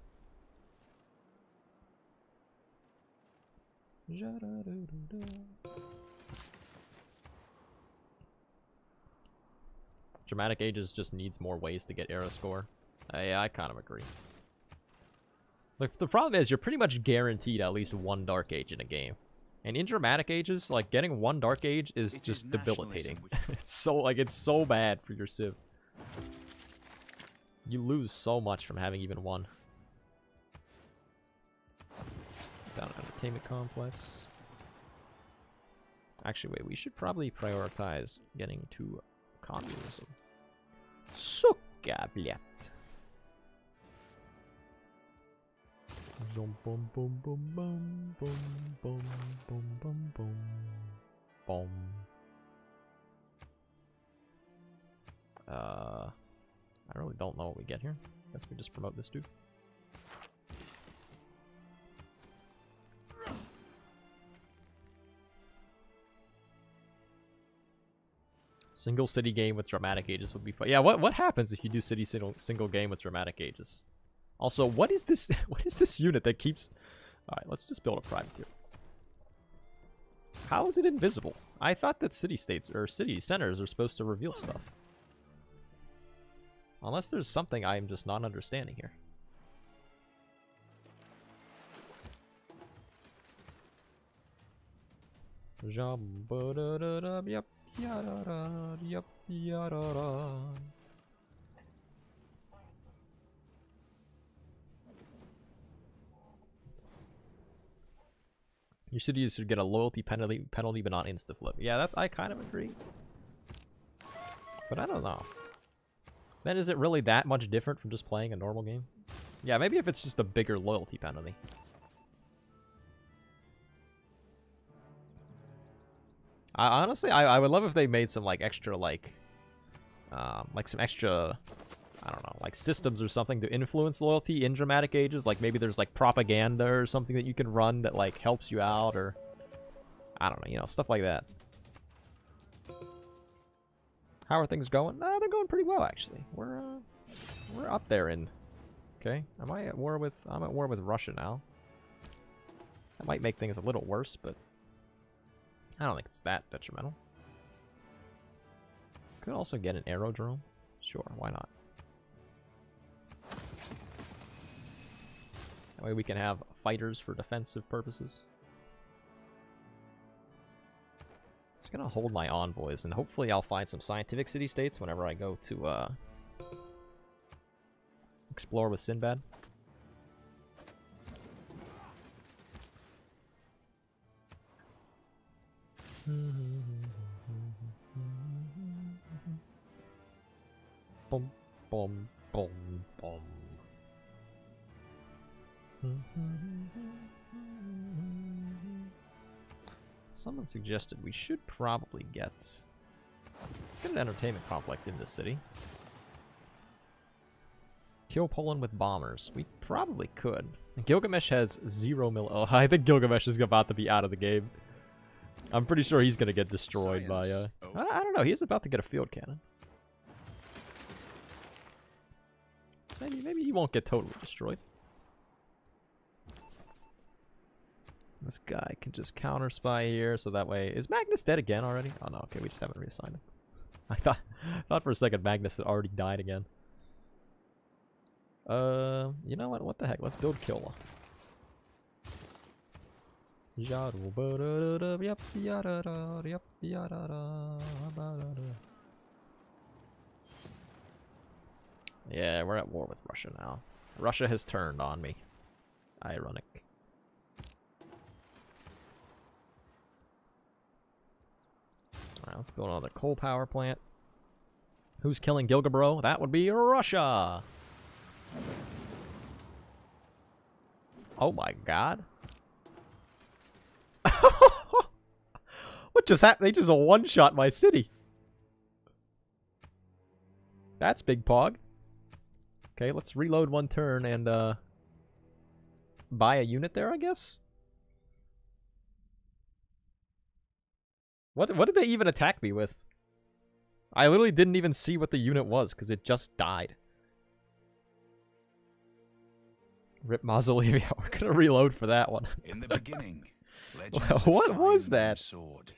Dramatic Ages just needs more ways to get era score. Uh, yeah, I kind of agree. Look, the problem is you're pretty much guaranteed at least one Dark Age in a game. And in Dramatic Ages, like, getting one Dark Age is It just is debilitating. *laughs* it's so, like, it's so bad for your Civ. You lose so much from having even one. Down an entertainment complex. Actually, wait, we should probably prioritize getting to communism. Sucka blät. Zoom, boom, boom, boom, boom, boom, boom, boom, boom, boom, boom. Uh, I really don't know what we get here. Guess we just promote this dude. Single city game with dramatic ages would be fun. Yeah, what what happens if you do city single single game with dramatic ages? Also, what is this *laughs* what is this unit that keeps Alright, let's just build a privateer. How is it invisible? I thought that city states or city centers are supposed to reveal stuff. Unless there's something I'm just not understanding here. Yep ya da da yep ya Your city should get a loyalty penalty, penalty, but not insta flip. Yeah, that's I kind of agree. But I don't know. Then is it really that much different from just playing a normal game? Yeah, maybe if it's just a bigger loyalty penalty. I honestly, I, I would love if they made some like extra like, um, like some extra, I don't know, like systems or something to influence loyalty in dramatic ages. Like maybe there's like propaganda or something that you can run that like helps you out, or I don't know, you know, stuff like that. How are things going? Uh, they're going pretty well actually. We're uh, we're up there in. Okay, am I at war with? I'm at war with Russia now. That might make things a little worse, but I don't think it's that detrimental. Could also get an aerodrome. Sure, why not? That way we can have fighters for defensive purposes. Just gonna hold my envoys, and hopefully I'll find some scientific city-states whenever I go to uh, explore with Sinbad. *laughs* Boom, boom, boom. *laughs* Someone suggested we should probably get... Let's get an entertainment complex in this city. Kill Poland with bombers. We probably could. Gilgamesh has zero mil... Oh, *laughs* I think Gilgamesh is about to be out of the game. I'm pretty sure he's gonna get destroyed by, uh... Science. I, I don't know, He's about to get a field cannon. Maybe, maybe he won't get totally destroyed. This guy can just counter spy here, so that way... Is Magnus dead again already? Oh no, okay, we just haven't reassigned him. *laughs* I thought, *laughs* thought for a second Magnus had already died again. Uh, you know what? What the heck? Let's build Kilwa. Yeah, we're at war with Russia now. Russia has turned on me. Ironic. Let's build another coal power plant. Who's killing Gilgabro? That would be Russia! Oh my god. *laughs* what just happened? They just one-shot my city. That's big pog. Okay, let's reload one turn and uh buy a unit there, I guess. What what did they even attack me with? I literally didn't even see what the unit was because it just died. Rip Mausoleum. *laughs* We're gonna reload for that one. In the *laughs* beginning, legends Well, of what was that? Sword.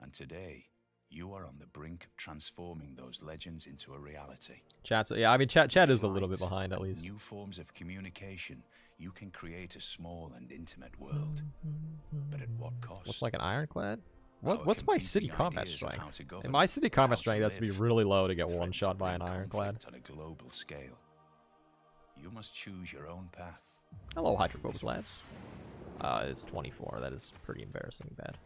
And today, You are on the brink of transforming those legends into a reality. Chat's yeah, I mean chat chat is a little bit behind at least. New forms of communication, you can create a small and intimate world. But at what cost? Looks like an ironclad? What what's my city combat strength? In my city combat strength has to be really low to get one shot by an ironclad. On a global scale. You must choose your own path. Hello, hydrophobic lads. Uh, it's 24. That is pretty embarrassing bad.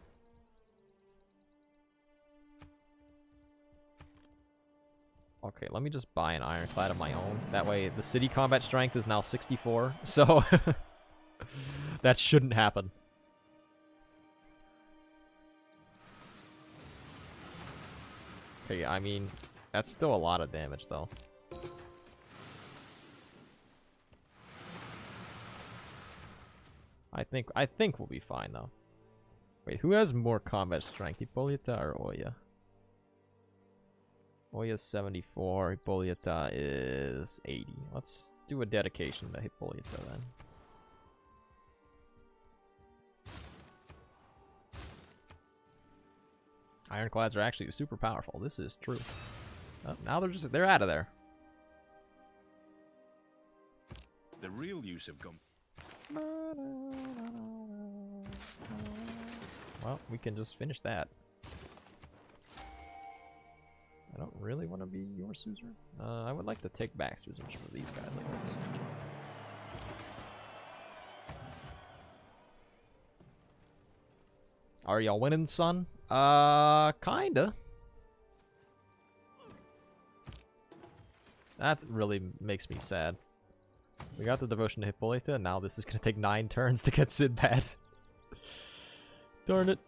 Okay, let me just buy an ironclad of my own. That way, the city combat strength is now 64, so *laughs* that shouldn't happen. Okay, I mean, that's still a lot of damage, though. I think I think we'll be fine though. Wait, who has more combat strength, Hippolyta or Oya? Oya's 74, Hippolyta is 80. Let's do a dedication to Hippolyta then. Ironclads are actually super powerful. This is true. Oh, now they're just they're out of there. The real use of gum well, we can just finish that. I don't really want to be your Suzer. Uh, I would like to take back Suzerain for these guys, I guess. Are y'all winning, son? Uh, kinda. That really makes me sad. We got the devotion to Hippolyta, and now this is gonna take nine turns *laughs* to get Sinbad. *laughs* Darn it.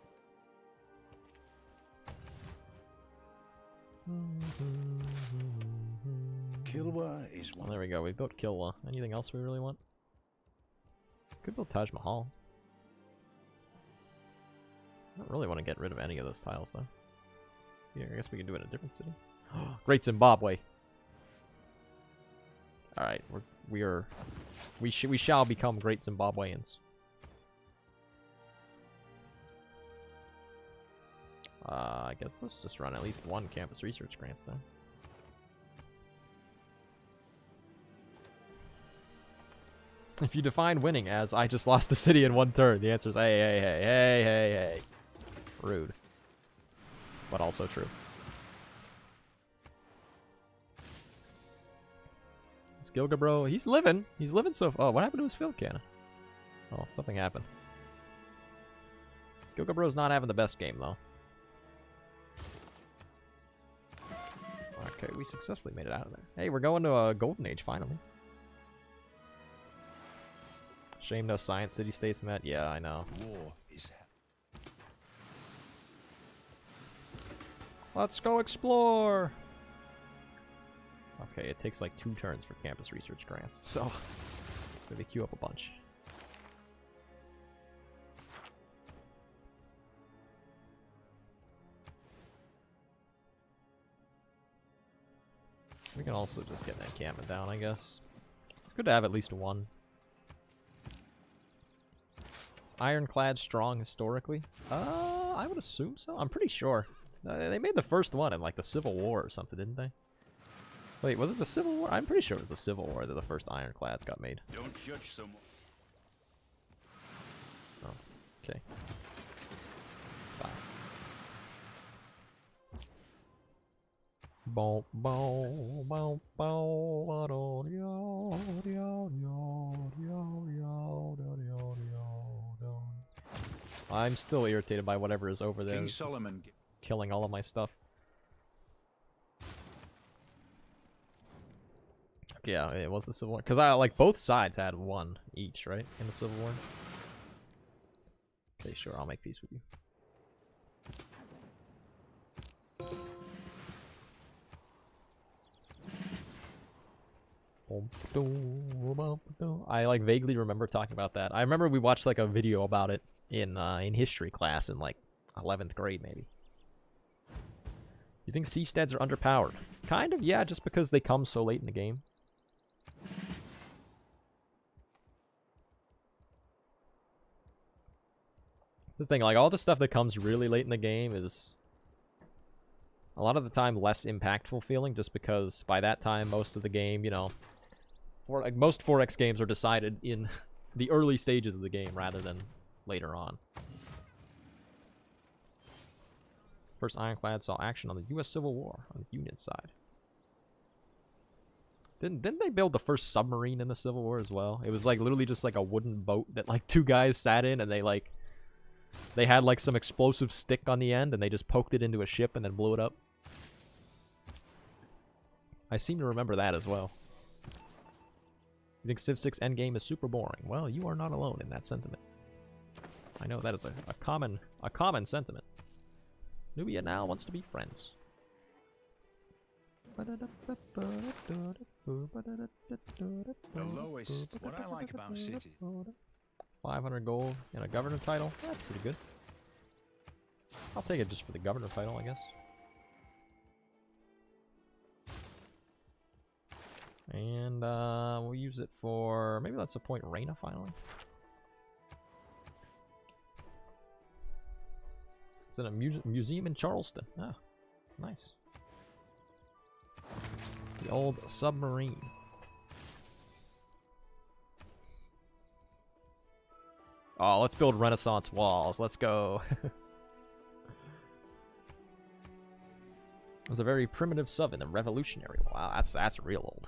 Kilwa is one. Well, there we go. We built Kilwa. Anything else we really want? Could build Taj Mahal. I don't really want to get rid of any of those tiles, though. Yeah, I guess we can do it in a different city. *gasps* Great Zimbabwe. All right, we're we are we sh we shall become great Zimbabweans. Uh, I guess let's just run at least one campus research grants then. If you define winning as I just lost the city in one turn, the answer is hey, hey, hey, hey, hey, hey. Rude. But also true. It's Gilga bro, he's living. He's living so Oh, what happened to his field cannon? Oh, something happened. Gilga bro's not having the best game, though. Okay, we successfully made it out of there. Hey, we're going to a golden age, finally. Shame no science city-states met. Yeah, I know. War is Let's go explore! Okay, it takes like two turns for campus research grants, so let's maybe queue up a bunch. We can also just get an encampment down, I guess. It's good to have at least one. Is Ironclad strong historically? Uh, I would assume so. I'm pretty sure. Uh, they made the first one in like the Civil War or something, didn't they? Wait, was it the Civil War? I'm pretty sure it was the Civil War that the first ironclads got made. Don't judge someone. Oh, okay. Bye. Boom, boom, boom, I'm still irritated by whatever is over there. King Solomon killing all of my stuff. Yeah, it was the Civil War. Because I like both sides had one each, right? In the Civil War. Okay, sure, I'll make peace with you. I like vaguely remember talking about that. I remember we watched like a video about it in uh, in history class in like 11th grade maybe. You think seasteads are underpowered? Kind of, yeah, just because they come so late in the game. The thing, like, all the stuff that comes really late in the game is a lot of the time less impactful feeling just because by that time most of the game, you know, like most 4X games are decided in *laughs* the early stages of the game rather than later on. First Ironclad saw action on the US Civil War on the Union side. Didn't didn't they build the first submarine in the Civil War as well? It was like literally just like a wooden boat that like *laughs* two guys sat in and they like they had like some explosive stick on the end and they just poked it into a ship and then blew it up. I seem to remember that as well. You think Civ 6 Endgame is super boring? Well, you are not alone in that sentiment. I know that is a, a common a common sentiment. Nubia now wants to be friends. The lowest, what I like about City. 500 gold and a governor title. That's pretty good. I'll take it just for the governor title, I guess. And uh, we'll use it for... Maybe let's appoint Reyna finally. It's in a muse museum in Charleston. Ah, nice. The old submarine. Oh, let's build Renaissance walls. Let's go. *laughs* it was a very primitive sub in the Revolutionary. Wow, that's that's real old.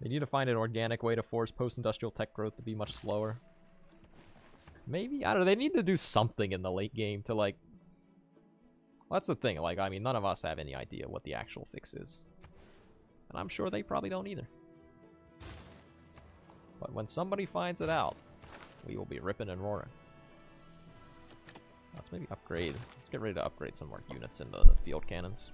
They need to find an organic way to force post-industrial tech growth to be much slower. Maybe? I don't know. They need to do something in the late game to, like... Well, that's the thing. Like, I mean, none of us have any idea what the actual fix is. And I'm sure they probably don't either. But when somebody finds it out, we will be ripping and roaring. Let's maybe upgrade. Let's get ready to upgrade some more units into the field cannons.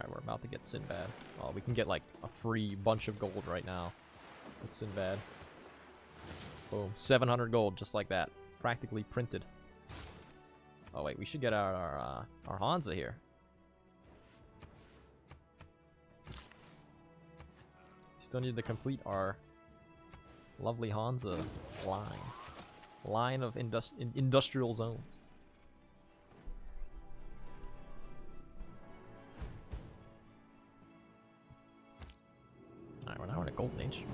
Alright, we're about to get Sinbad. Oh, we can get like a free bunch of gold right now. With Sinbad. Boom. 700 gold, just like that. Practically printed. Oh wait, we should get our our, uh, our Hansa here. Still need to complete our lovely Hansa line. Line of indus in industrial zones. Golden age.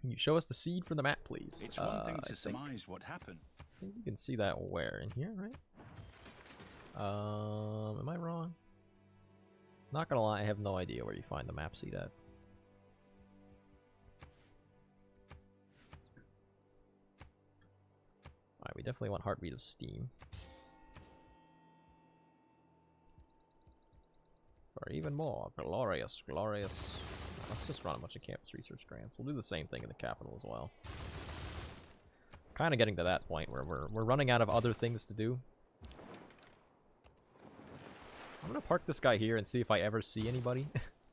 Can you show us the seed for the map, please? It's one Uh, thing I to think- surmise what happened. I think you can see that where? In here, right? Um, am I wrong? Not gonna lie, I have no idea where you find the map seed at. Alright, we definitely want Heartbeat of Steam. For even more glorious, glorious. Let's just run a bunch of campus research grants. We'll do the same thing in the capital as well kind of getting to that point where we're we're running out of other things to do. I'm gonna park this guy here and see if I ever see anybody.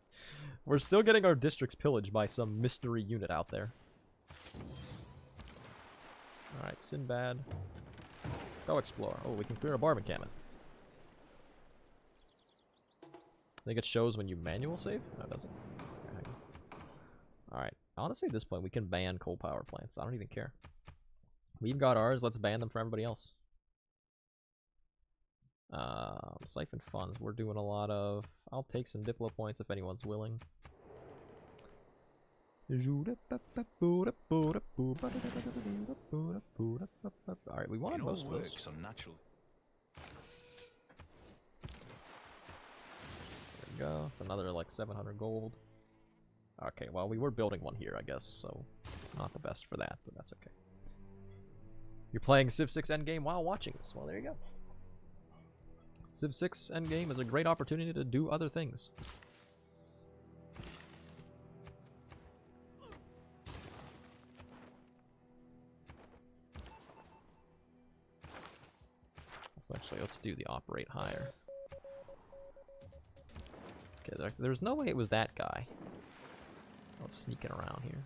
*laughs* we're still getting our districts pillaged by some mystery unit out there. Alright, Sinbad. Go explore. Oh, we can clear a barb encampment. I think it shows when you manual save? No, it doesn't. Alright, honestly at this point we can ban coal power plants. I don't even care. We've got ours, let's ban them for everybody else. Um, siphon funds, we're doing a lot of... I'll take some Diplo points if anyone's willing. Alright, we want It all most of those. works unnaturally. Go. It's another like 700 gold. Okay, well, we were building one here, I guess, so not the best for that, but that's okay. You're playing Civ 6 Endgame while watching this. Well, there you go. Civ 6 Endgame is a great opportunity to do other things. Let's actually, let's do the operate higher. Okay, there's, there's no way it was that guy. Oh, I was sneaking around here.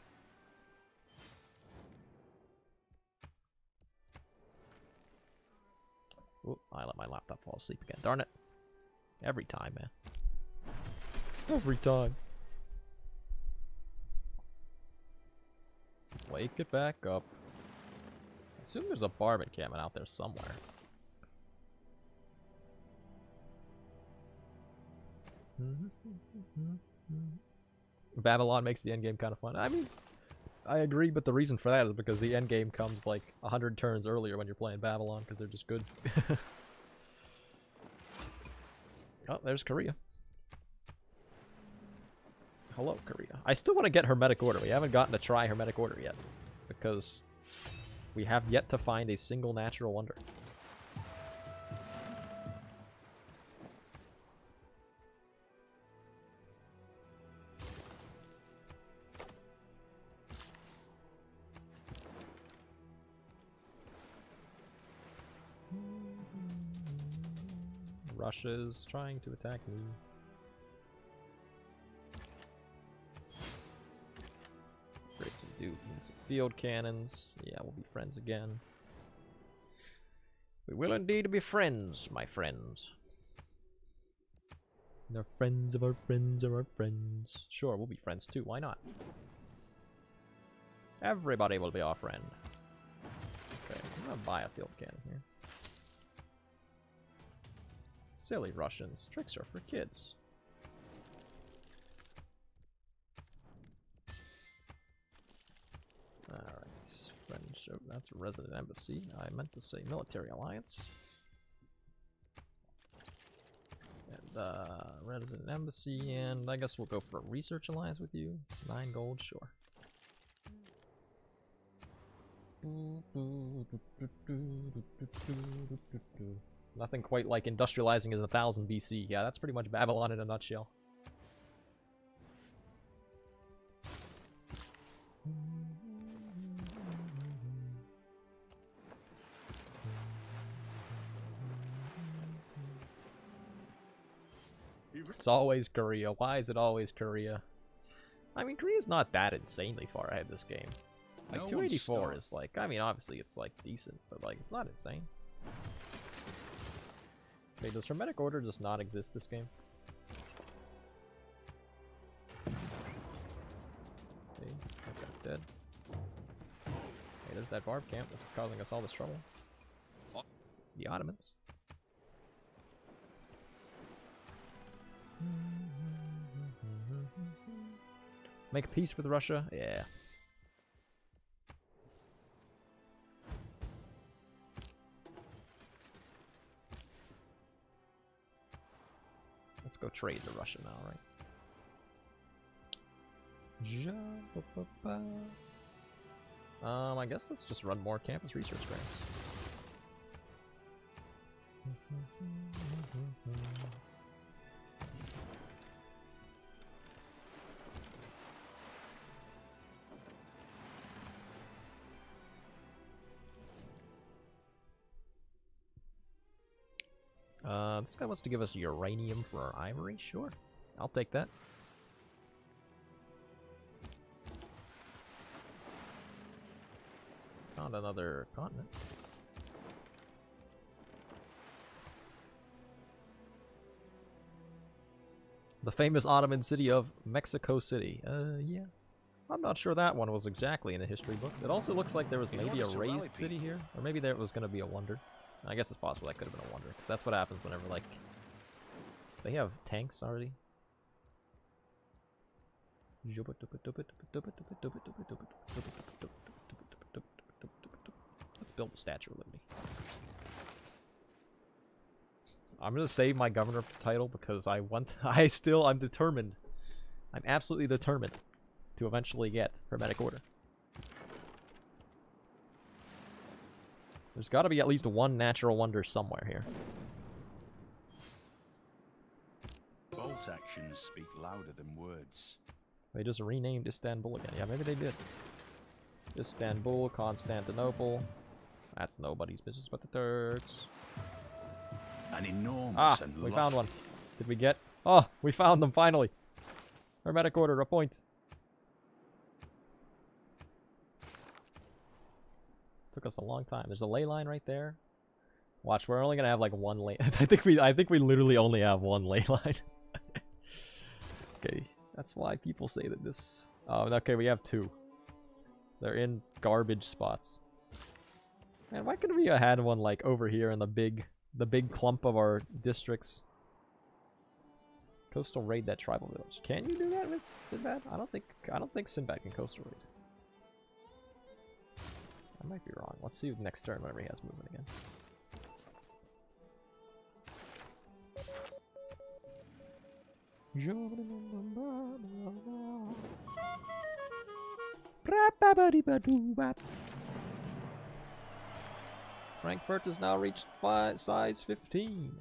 Oop, I let my laptop fall asleep again. Darn it. Every time, man. Every time. Wake it back up. I assume there's a barb encampment out there somewhere. Mm-hmm. Babylon makes the end game kind of fun. I mean, I agree, but the reason for that is because the end game comes like 100 turns earlier when you're playing Babylon, because they're just good. *laughs* oh, there's Korea. Hello, Korea. I still want to get Hermetic Order. We haven't gotten to try Hermetic Order yet, because we have yet to find a single natural wonder. Russia's trying to attack me. Create some dudes and some field cannons. Yeah, we'll be friends again. We will indeed be friends, my friends. They're friends of our friends of our friends. Sure, we'll be friends too. Why not? Everybody will be our friend. Okay, I'm gonna buy a field cannon here. Silly Russians. Tricks are for kids. Alright, friendship. That's a resident embassy. I meant to say military alliance. And, uh, resident embassy, and I guess we'll go for a research alliance with you. Nine gold, sure. Nothing quite like industrializing in 1000 BC. Yeah, that's pretty much Babylon in a nutshell. It's always Korea. Why is it always Korea? I mean, Korea's not that insanely far ahead this game. Like, No 284 is like, I mean, obviously it's like decent, but like, it's not insane. Wait, does Hermetic Order just not exist this game? Okay, that guy's dead. Hey, there's that barb camp that's causing us all this trouble. The Ottomans. *laughs* Make peace with Russia? Yeah. Go trade to Russia now, right? Um, I guess let's just run more campus research grants. Uh, this guy wants to give us uranium for our ivory. Sure, I'll take that. Found another continent. The famous Ottoman city of Mexico City. Uh, yeah. I'm not sure that one was exactly in the history books. It also looks like there was maybe a order to rally raised city here. Or maybe there was going to be a wonder. I guess it's possible that could have been a wonder. Because that's what happens whenever, like... They have tanks already. Let's build a Statue of Liberty. I'm gonna save my governor title because I want. *laughs* I still. I'm determined. I'm absolutely determined to eventually get Hermetic Order. There's got to be at least one natural wonder somewhere here. Bolt actions speak louder than words. They just renamed Istanbul again. Yeah, maybe they did. Istanbul, Constantinople. That's nobody's business but the Turks. An enormous Ah, and we found one. Did we get Oh, we found them finally. Hermetic order, a point. Took us a long time. There's a ley line right there. Watch, we're only gonna have like one ley. *laughs* I think we, I think we literally only have one ley *laughs* line. okay, that's why people say that this. Oh, okay, we have two. They're in garbage spots. Man, why couldn't we have had one like over here in the big, the big clump of our districts? Coastal raid that tribal village. Can you do that with Sinbad? I don't think I don't think Sinbad can coastal raid. I might be wrong. Let's see next turn whenever he has movement again. Frankfurt has now reached size 15.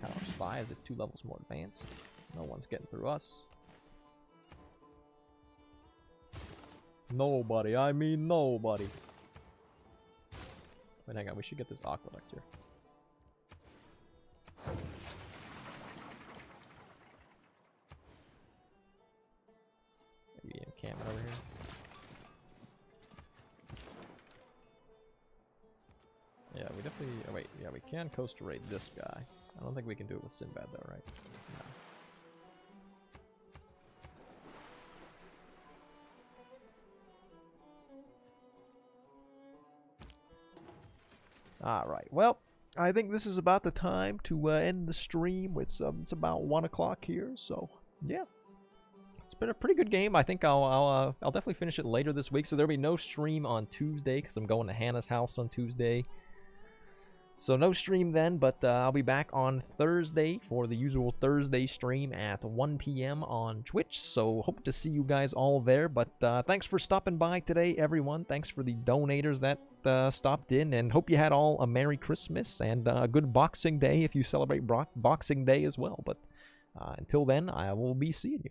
Kind of spy is it two levels more advanced. No one's getting through us. Nobody, I mean nobody. Wait, hang on, we should get this aqueduct here. Maybe encampment over here. Yeah, we definitely... Oh, wait, yeah, we can coastal raid this guy. I don't think we can do it with Sinbad though, right? No. Alright, well, I think this is about the time to uh, end the stream. It's, um, it's about 1 o'clock here, so yeah. It's been a pretty good game. I think I'll I'll, uh, I'll definitely finish it later this week. So there'll be no stream on Tuesday because I'm going to Hannah's house on Tuesday. So no stream then, but uh, I'll be back on Thursday for the usual Thursday stream at 1 p.m. on Twitch. So hope to see you guys all there. But uh, thanks for stopping by today, everyone. Thanks for the donators that uh, stopped in, and hope you had all a Merry Christmas and uh, a good Boxing Day if you celebrate Boxing Day as well. But uh, until then, I will be seeing you.